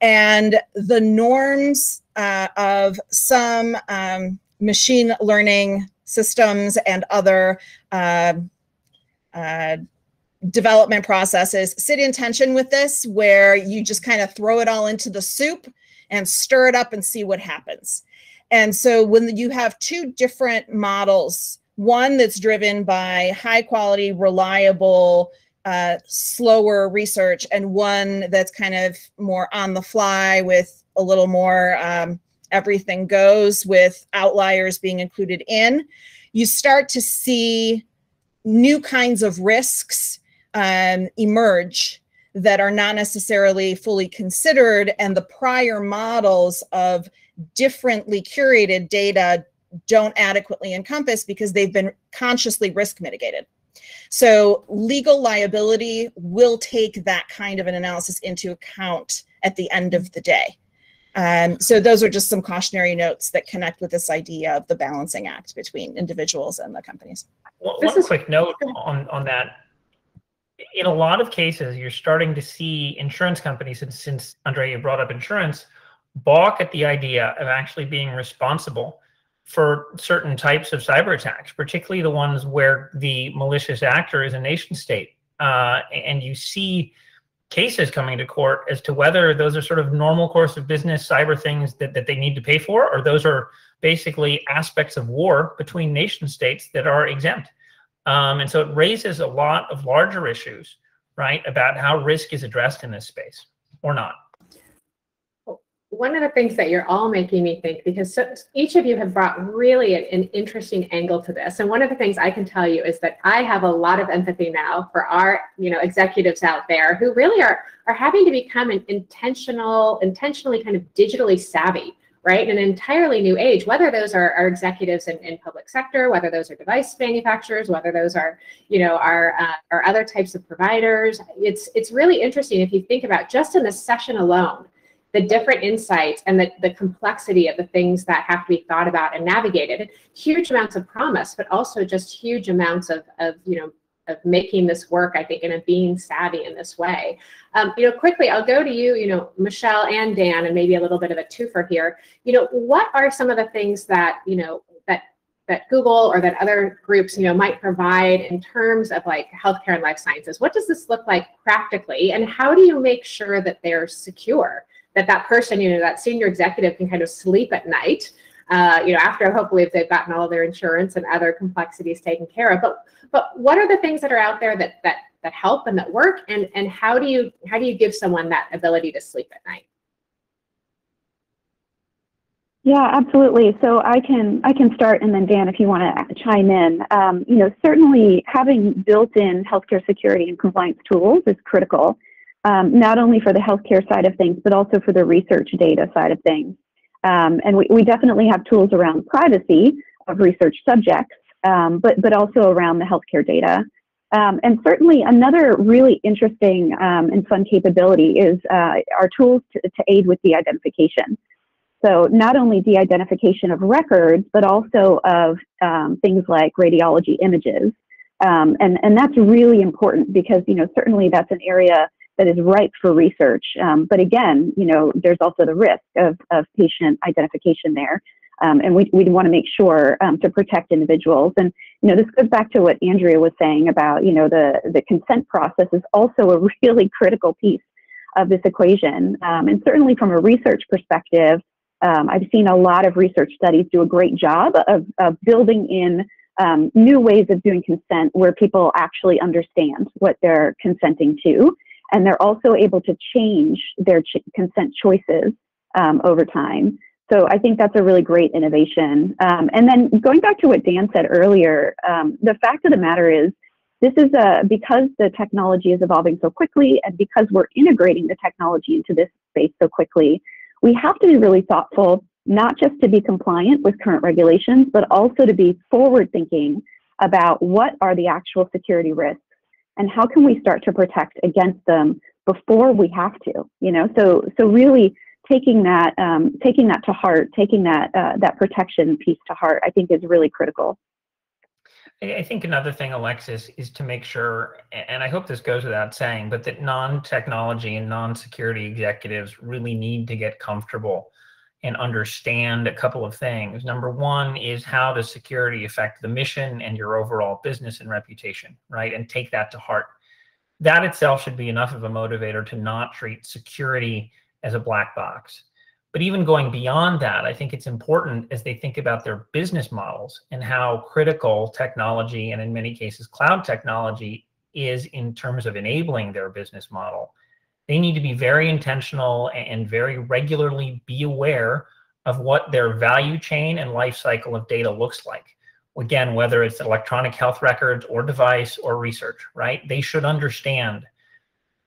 and the norms uh, of some um, machine learning systems and other uh, uh, development processes sit in tension with this, where you just kind of throw it all into the soup and stir it up and see what happens. And so when you have two different models, one that's driven by high quality, reliable, uh, slower research and one that's kind of more on the fly with a little more um, everything goes with outliers being included in, you start to see new kinds of risks um, emerge that are not necessarily fully considered and the prior models of differently curated data don't adequately encompass because they've been consciously risk mitigated. So legal liability will take that kind of an analysis into account at the end of the day. Um, so those are just some cautionary notes that connect with this idea of the balancing act between individuals and the companies. Well, one quick note on, on that. In a lot of cases, you're starting to see insurance companies, and since Andrea brought up insurance, balk at the idea of actually being responsible for certain types of cyber attacks, particularly the ones where the malicious actor is a nation state. Uh, and you see cases coming to court as to whether those are sort of normal course of business cyber things that, that they need to pay for, or those are basically aspects of war between nation states that are exempt. Um, and so it raises a lot of larger issues, right, about how risk is addressed in this space or not one of the things that you're all making me think, because so, each of you have brought really an, an, interesting angle to this. And one of the things I can tell you is that I have a lot of empathy now for our, you know, executives out there who really are are having to become an intentional, intentionally kind of digitally savvy right? In an entirely new age, whether those are, are executives in, in public sector, whether those are device manufacturers, whether those are, you know, are, uh, are other types of providers. It's, it's really interesting if you think about just in this session alone, the different insights and the, the complexity of the things that have to be thought about and navigated. Huge amounts of promise, but also just huge amounts of, of you know, of making this work, I think, and of being savvy in this way. Um, you know, quickly, I'll go to you, you know, Michelle and Dan, and maybe a little bit of a twofer here. You know, what are some of the things that, you know, that that Google or that other groups, you know, might provide in terms of like healthcare and life sciences? What does this look like practically? And how do you make sure that they're secure? That that person, you know, that senior executive can kind of sleep at night uh, you know, after hopefully if they've gotten all their insurance and other complexities taken care of. But but what are the things that are out there that that that help and that work, and and how do you how do you give someone that ability to sleep at night? Yeah, absolutely. So I can I can start, and then Dan, if you want to chime in, um, you know, certainly having built-in healthcare security and compliance tools is critical, um, not only for the healthcare side of things, but also for the research data side of things. Um, and we, we definitely have tools around privacy of research subjects, um, but, but also around the healthcare data. Um, and certainly another really interesting um, and fun capability is uh, our tools to, to aid with de-identification. So not only de-identification of records, but also of um, things like radiology images. And, and that's really important because, you know, certainly that's an area that is ripe for research. Um, but again, you know, there's also the risk of, of patient identification there. Um, and we, we want to make sure um, to protect individuals. And, you know, this goes back to what Andrea was saying about, you know, the, the consent process is also a really critical piece of this equation. Um, and certainly from a research perspective, um, I've seen a lot of research studies do a great job of, of building in um, new ways of doing consent where people actually understand what they're consenting to and they're also able to change their ch consent choices um, over time. So I think that's a really great innovation. Um, and then going back to what Dan said earlier, um, the fact of the matter is, this is a, because the technology is evolving so quickly and because we're integrating the technology into this space so quickly, we have to be really thoughtful, not just to be compliant with current regulations, but also to be forward thinking about what are the actual security risks and how can we start to protect against them before we have to you know? So so really taking that um, taking that to heart taking that uh, that protection piece to heart i think is really critical. I think another thing, Alexis, is to make sure, and I hope this goes without saying, but that non-technology and non-security executives really need to get comfortable and understand a couple of things. Number one is how does security affect the mission and your overall business and reputation, right? And take that to heart. That itself should be enough of a motivator to not treat security as a black box. But even going beyond that, I think it's important as they think about their business models and how critical technology, and in many cases, cloud technology, is in terms of enabling their business model they need to be very intentional and very regularly be aware of what their value chain and life cycle of data looks like. Again, whether it's electronic health records or device or research, right? They should understand,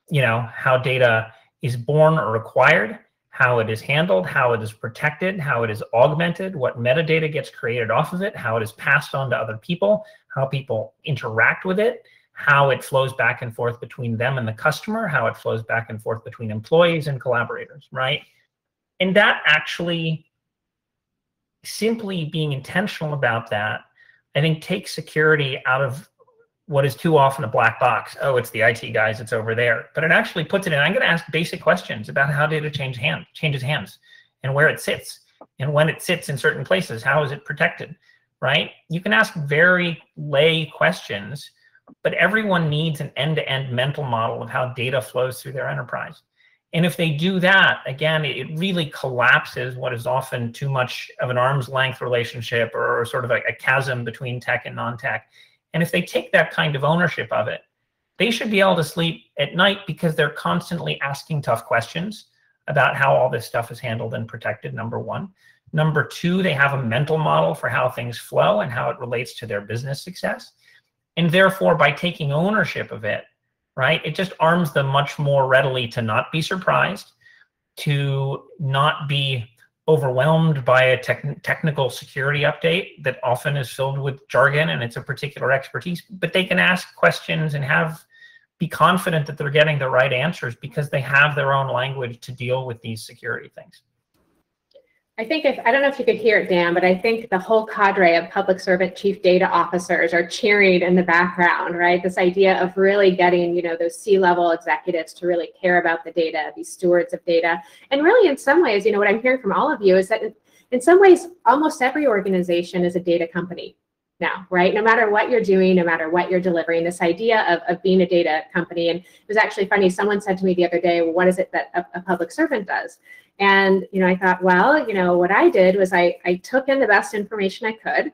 you know, how data is born or acquired, how it is handled, how it is protected, how it is augmented, what metadata gets created off of it, how it is passed on to other people, how people interact with it, how it flows back and forth between them and the customer, how it flows back and forth between employees and collaborators, right? And that actually simply being intentional about that, I think takes security out of what is too often a black box. Oh, it's the IT guys, it's over there. But it actually puts it in. I'm going to ask basic questions about how data change hand, changes hands and where it sits and when it sits in certain places. How is it protected, right? You can ask very lay questions but everyone needs an end-to-end mental model of how data flows through their enterprise. And if they do that, again, it really collapses what is often too much of an arm's length relationship or, sort of a, a chasm between tech and non-tech. And if they take that kind of ownership of it, they should be able to sleep at night because they're constantly asking tough questions about how all this stuff is handled and protected, number one. Number two, they have a mental model for how things flow and how it relates to their business success. And therefore, by taking ownership of it, right, it just arms them much more readily to not be surprised, to not be overwhelmed by a tech- technical security update that often is filled with jargon and it's a particular expertise, but they can ask questions and have be confident that they're getting the right answers because they have their own language to deal with these security things. I think if I don't know if you could hear it, Dan, but I think the whole cadre of public servant chief data officers are cheering in the background, right? This idea of really getting, you know, those C-level executives to really care about the data, these stewards of data. And really in some ways, you know, what I'm hearing from all of you is that in some ways, almost every organization is a data company now, right? No matter what you're doing, no matter what you're delivering, this idea of, of being a data company. And it was actually funny, someone said to me the other day, well, what is it that a, a public servant does? And, you know, I thought, well, you know, what I did was I, I took in the best information I could.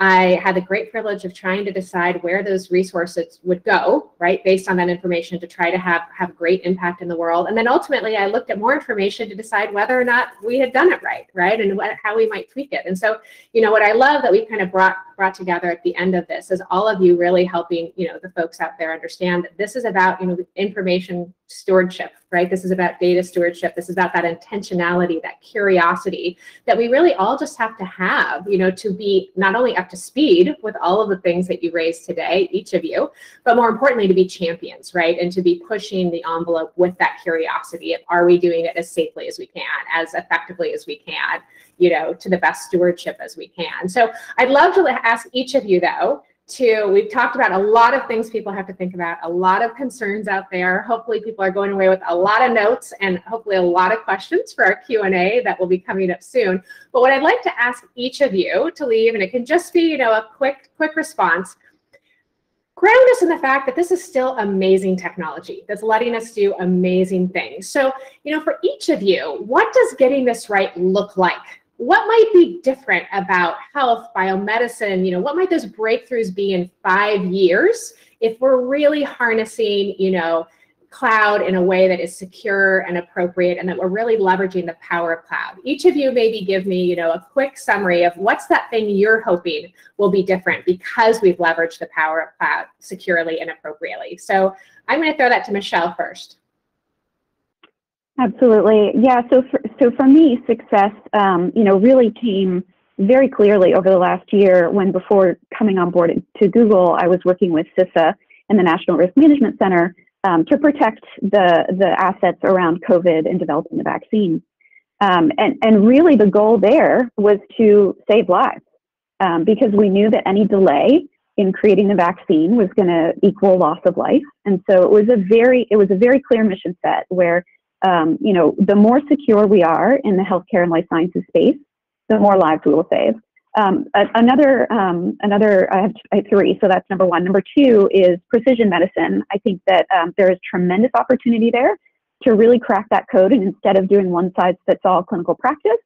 I had the great privilege of trying to decide where those resources would go, right, based on that information to try to have, have great impact in the world. And then ultimately, I looked at more information to decide whether or not we had done it right, right, and what, how we might tweak it. And so, you know, what I love that we kind of brought brought together at the end of this is all of you really helping, you know, the folks out there understand that this is about, you know, information stewardship, right? This is about data stewardship. This is about that intentionality, that curiosity that we really all just have to have, you know, to be not only up to speed with all of the things that you raised today, each of you, but more importantly, to be champions, right? And to be pushing the envelope with that curiosity of are we doing it as safely as we can, as effectively as we can, you know, to the best stewardship as we can. So I'd love to ask each of you though, to we've talked about a lot of things people have to think about a lot of concerns out there. Hopefully people are going away with a lot of notes and hopefully a lot of questions for our q&a that will be coming up soon. But what i'd like to ask each of you to leave and it can just be you know a quick quick response. Ground us in the fact that this is still amazing technology that's letting us do amazing things. So you know for each of you what does getting this right look like what might be different about health, biomedicine? You know, what might those breakthroughs be in five years if we're really harnessing, you know, cloud in a way that is secure and appropriate and that we're really leveraging the power of cloud. Each of you maybe give me, you know, a quick summary of what's that thing you're hoping will be different because we've leveraged the power of cloud securely and appropriately. So I'm going to throw that to Michelle first. Absolutely. Yeah. So for, so for me, success, um, you know, really came very clearly over the last year when before coming on board to Google, I was working with CISA and the National Risk Management Center um, to protect the, the assets around COVID and developing the vaccine. Um, and, and really the goal there was to save lives um, because we knew that any delay in creating the vaccine was going to equal loss of life. And so it was a very, it was a very clear mission set where um, you know, the more secure we are in the healthcare and life sciences space, the more lives we will save. Um, another, um, another, I have, I have, three, so that's number one. Number two is precision medicine. I think that um, there is tremendous opportunity there to really crack that code, and instead of doing one size fits all clinical practice,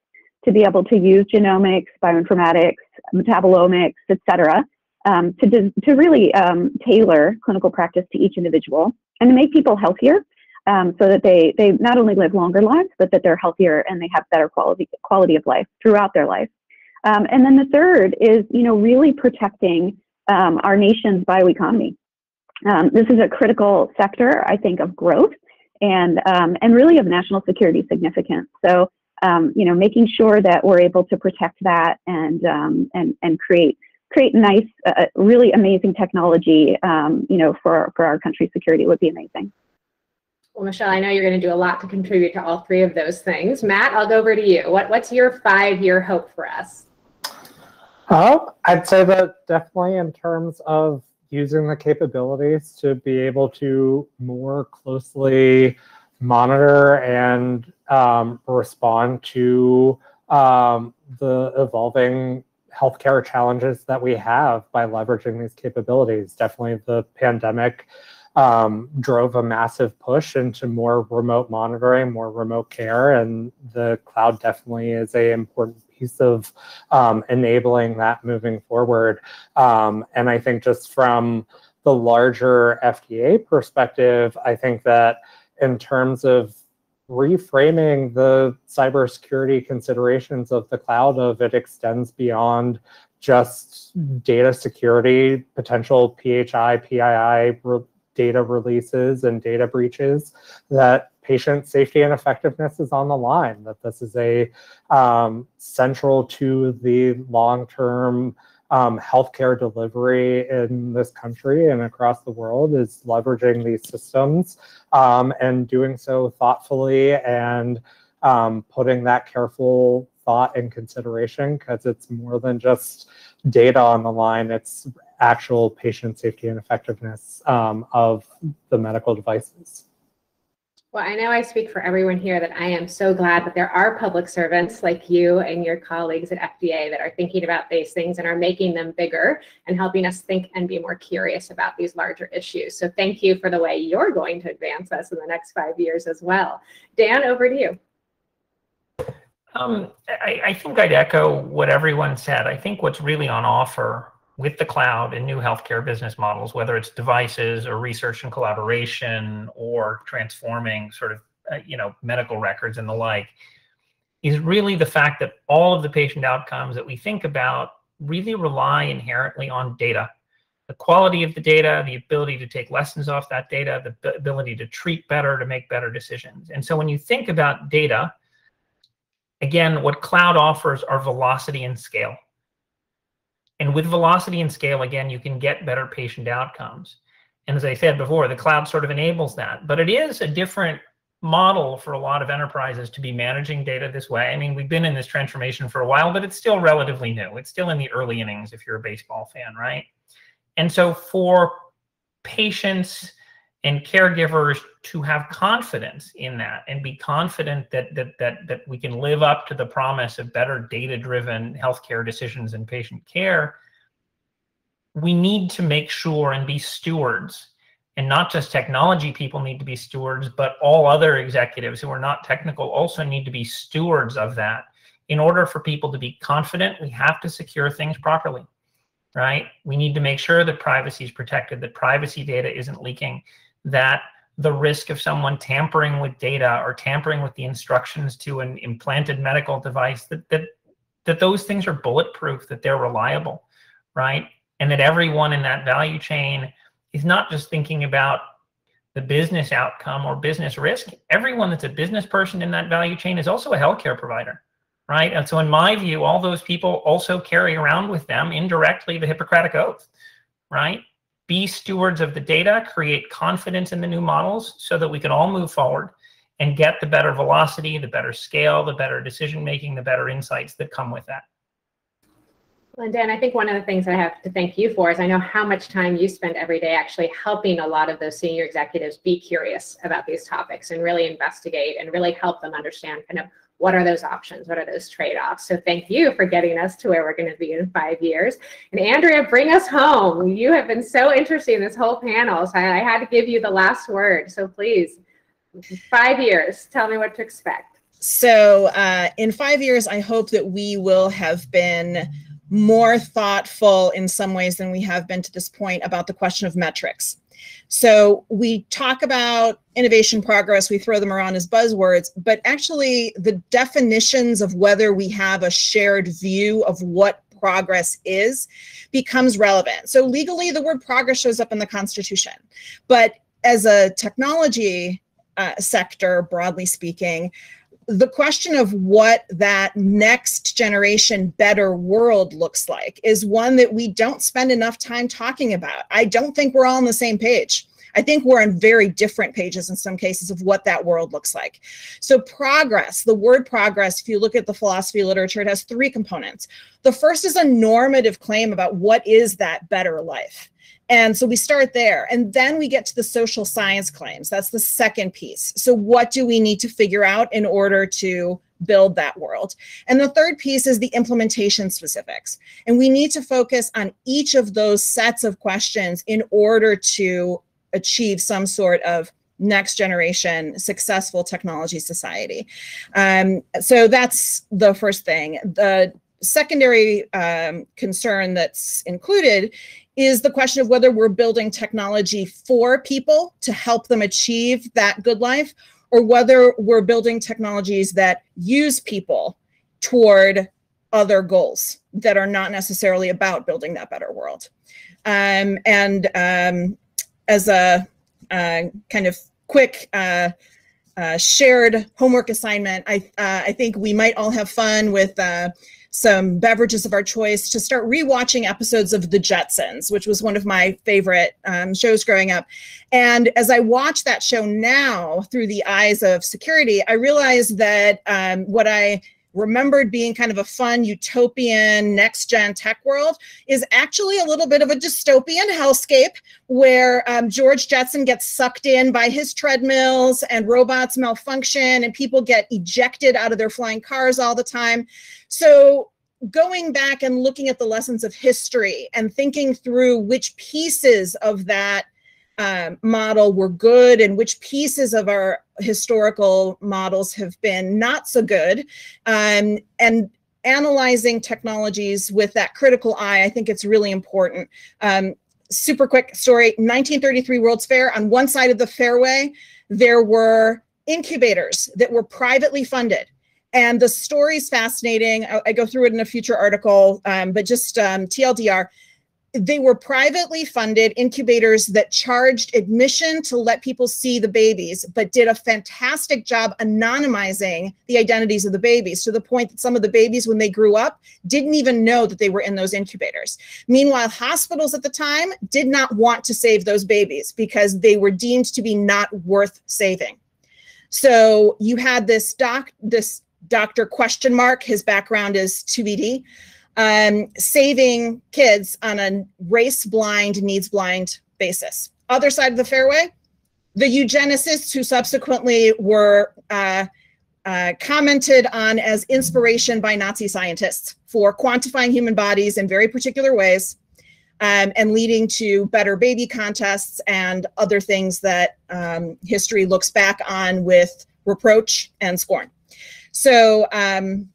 to be able to use genomics, bioinformatics, metabolomics, et cetera, um, to, to really um, tailor clinical practice to each individual and to make people healthier um, so that they they not only live longer lives, but that they're healthier and they have better quality quality of life throughout their life. Um, and then the third is you know really protecting um, our nation's bioeconomy. Um, this is a critical sector, I think, of growth and um, and really of national security significance. So um, you know making sure that we're able to protect that and and and create create nice, uh, really amazing technology, you know, for for our country's security would be amazing. Well, Michelle, I know you're going to do a lot to contribute to all three of those things. Matt, I'll go over to you. What, what's your five-year hope for us? Oh, I'd say that definitely in terms of using the capabilities to be able to more closely monitor and um, respond to um, the evolving healthcare challenges that we have by leveraging these capabilities. Definitely the pandemic um, drove a massive push into more remote monitoring, more remote care, and the cloud definitely is a important piece of um, enabling that moving forward. Um, and I think just from the larger FDA perspective, I think that in terms of reframing the cybersecurity considerations of the cloud of it extends beyond just data security, potential PHI, PII data releases and data breaches, that patient safety and effectiveness is on the line, that this is a um, central to the long-term um, healthcare delivery in this country and across the world is leveraging these systems um, and doing so thoughtfully and um, putting that careful thought and consideration because it's more than just data on the line, it's actual patient safety and effectiveness um, of the medical devices. Well, I know I speak for everyone here that I am so glad that there are public servants like you and your colleagues at FDA that are thinking about these things and are making them bigger and helping us think and be more curious about these larger issues. So thank you for the way you're going to advance us in the next five years as well. Dan, over to you. Um, I, I think I'd echo what everyone said. I think what's really on offer with the cloud and new healthcare business models, whether it's devices or research and collaboration or transforming sort of, uh, you know, medical records and the like, is really the fact that all of the patient outcomes that we think about really rely inherently on data. The quality of the data, the ability to take lessons off that data, the ability to treat better, to make better decisions. And so when you think about data, again, what cloud offers are velocity and scale. And with velocity and scale, again, you can get better patient outcomes. And as I said before, the cloud sort of enables that. But it is a different model for a lot of enterprises to be managing data this way. I mean, we've been in this transformation for a while, but it's still relatively new. It's still in the early innings if you're a baseball fan, right? And so for patients and caregivers to have confidence in that and be confident that that that that we can live up to the promise of better data-driven healthcare decisions and patient care we need to make sure and be stewards. And not just technology people need to be stewards but all other executives who are not technical also need to be stewards of that. In order for people to be confident we have to secure things properly right? We need to make sure that privacy is protected that privacy data isn't leaking that the risk of someone tampering with data or tampering with the instructions to an implanted medical device that that that those things are bulletproof that they're reliable right? And that everyone in that value chain is not just thinking about the business outcome or business risk. Everyone that's a business person in that value chain is also a healthcare provider right? And so in my view all those people also carry around with them indirectly the hippocratic oath right be stewards of the data, create confidence in the new models so that we can all move forward and get the better velocity, the better scale, the better decision making, the better insights that come with that. Linda, and I think one of the things I have to thank you for is I know how much time you spend every day actually helping a lot of those senior executives be curious about these topics and really investigate and really help them understand kind of what are those options? What are those trade-offs? So thank you for getting us to where we're going to be in five years. And Andrea, bring us home. You have been so interesting in this whole panel. So I, I had to give you the last word. So please, five years, tell me what to expect. So uh, in five years, I hope that we will have been more thoughtful in some ways than we have been to this point about the question of metrics. So we talk about innovation progress, we throw them around as buzzwords, but actually the definitions of whether we have a shared view of what progress is becomes relevant. So legally, the word progress shows up in the Constitution, but as a technology uh, sector, broadly speaking, the question of what that next generation better world looks like is one that we don't spend enough time talking about. I don't think we're all on the same page. I think we're on very different pages in some cases of what that world looks like. So, progress, the word progress, if you look at the philosophy literature, it has three components. The first is a normative claim about what is that better life. And so we start there. And then we get to the social science claims. That's the second piece. So, what do we need to figure out in order to build that world? And the third piece is the implementation specifics. And we need to focus on each of those sets of questions in order to achieve some sort of next generation successful technology society. Um, so, that's the first thing. The secondary um, concern that's included is the question of whether we're building technology for people to help them achieve that good life or whether we're building technologies that use people toward other goals that are not necessarily about building that better world. Um, and um, as a uh, kind of quick uh, uh, shared homework assignment, I, uh, I think we might all have fun with uh, some beverages of our choice to start rewatching episodes of The Jetsons, which was one of my favorite um, shows growing up. And as I watch that show now through the eyes of security, I realized that um, what I remembered being kind of a fun utopian next gen tech world is actually a little bit of a dystopian hellscape where um, George Jetson gets sucked in by his treadmills and robots malfunction and people get ejected out of their flying cars all the time. So going back and looking at the lessons of history and thinking through which pieces of that um, model were good and which pieces of our historical models have been not so good. Um, and analyzing technologies with that critical eye i think it's really important. Um, super quick story 1933 world's fair on one side of the fairway there were incubators that were privately funded. And the story is fascinating. I, I, go through it in a future article um, but just um, tldr they were privately funded incubators that charged admission to let people see the babies, but did a fantastic job anonymizing the identities of the babies to the point that some of the babies, when they grew up, didn't even know that they were in those incubators. Meanwhile, hospitals at the time did not want to save those babies because they were deemed to be not worth saving. So you had this doc, this doctor question mark. His background is 2BD um, saving kids on a race blind, needs blind basis. Other side of the fairway, the eugenicists who subsequently were uh, uh, commented on as inspiration by Nazi scientists for quantifying human bodies in very particular ways um, and leading to better baby contests and other things that um, history looks back on with reproach and scorn. So um,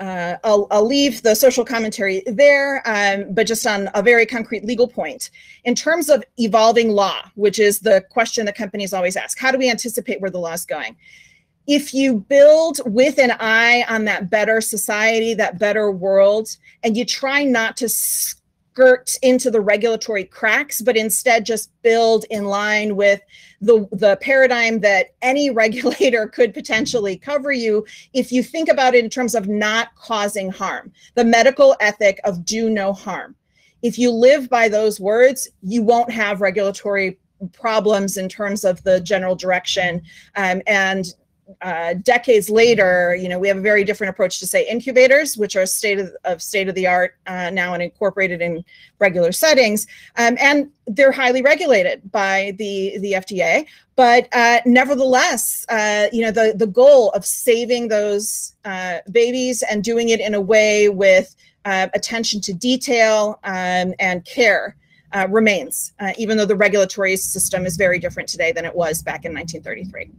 uh, I'll, I'll, leave the social commentary there, um, but just on a very concrete legal point. In terms of evolving law, which is the question that companies always ask, how do we anticipate where the law is going? If you build with an eye on that better society, that better world, and you try not to skirt into the regulatory cracks, but instead just build in line with the, the paradigm that any regulator could potentially cover you if you think about it in terms of not causing harm, the medical ethic of do no harm. If you live by those words, you won't have regulatory problems in terms of the general direction um, and uh, decades later, you know, we have a very different approach to say incubators, which are state of, of state of the art uh, now and incorporated in regular settings, um, and they're highly regulated by the the FDA. But uh, nevertheless, uh, you know, the the goal of saving those uh, babies and doing it in a way with uh, attention to detail um, and care. remains, even though the regulatory system is very different today than it was back in 1933.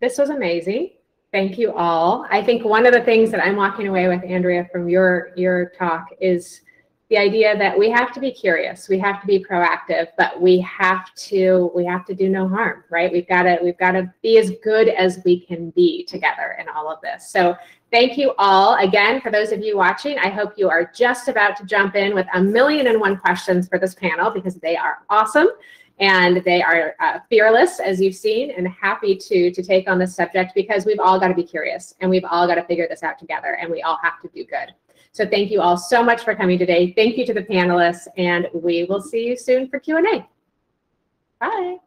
This was amazing. Thank you all. I think one of the things that I'm walking away with, Andrea, from your your talk is the idea that we have to be curious, we have to be proactive, but we have to we have to do no harm, right? We've got to we've got to be as good as we can be together in all of this. So thank you all again for those of you watching. I hope you are just about to jump in with a million and one questions for this panel because they are awesome and they are uh, fearless as you've seen and happy to to take on this subject because we've all got to be curious and we've all got to figure this out together and we all have to do good. So thank you all so much for coming today. Thank you to the panelists and we will see you soon for q&a bye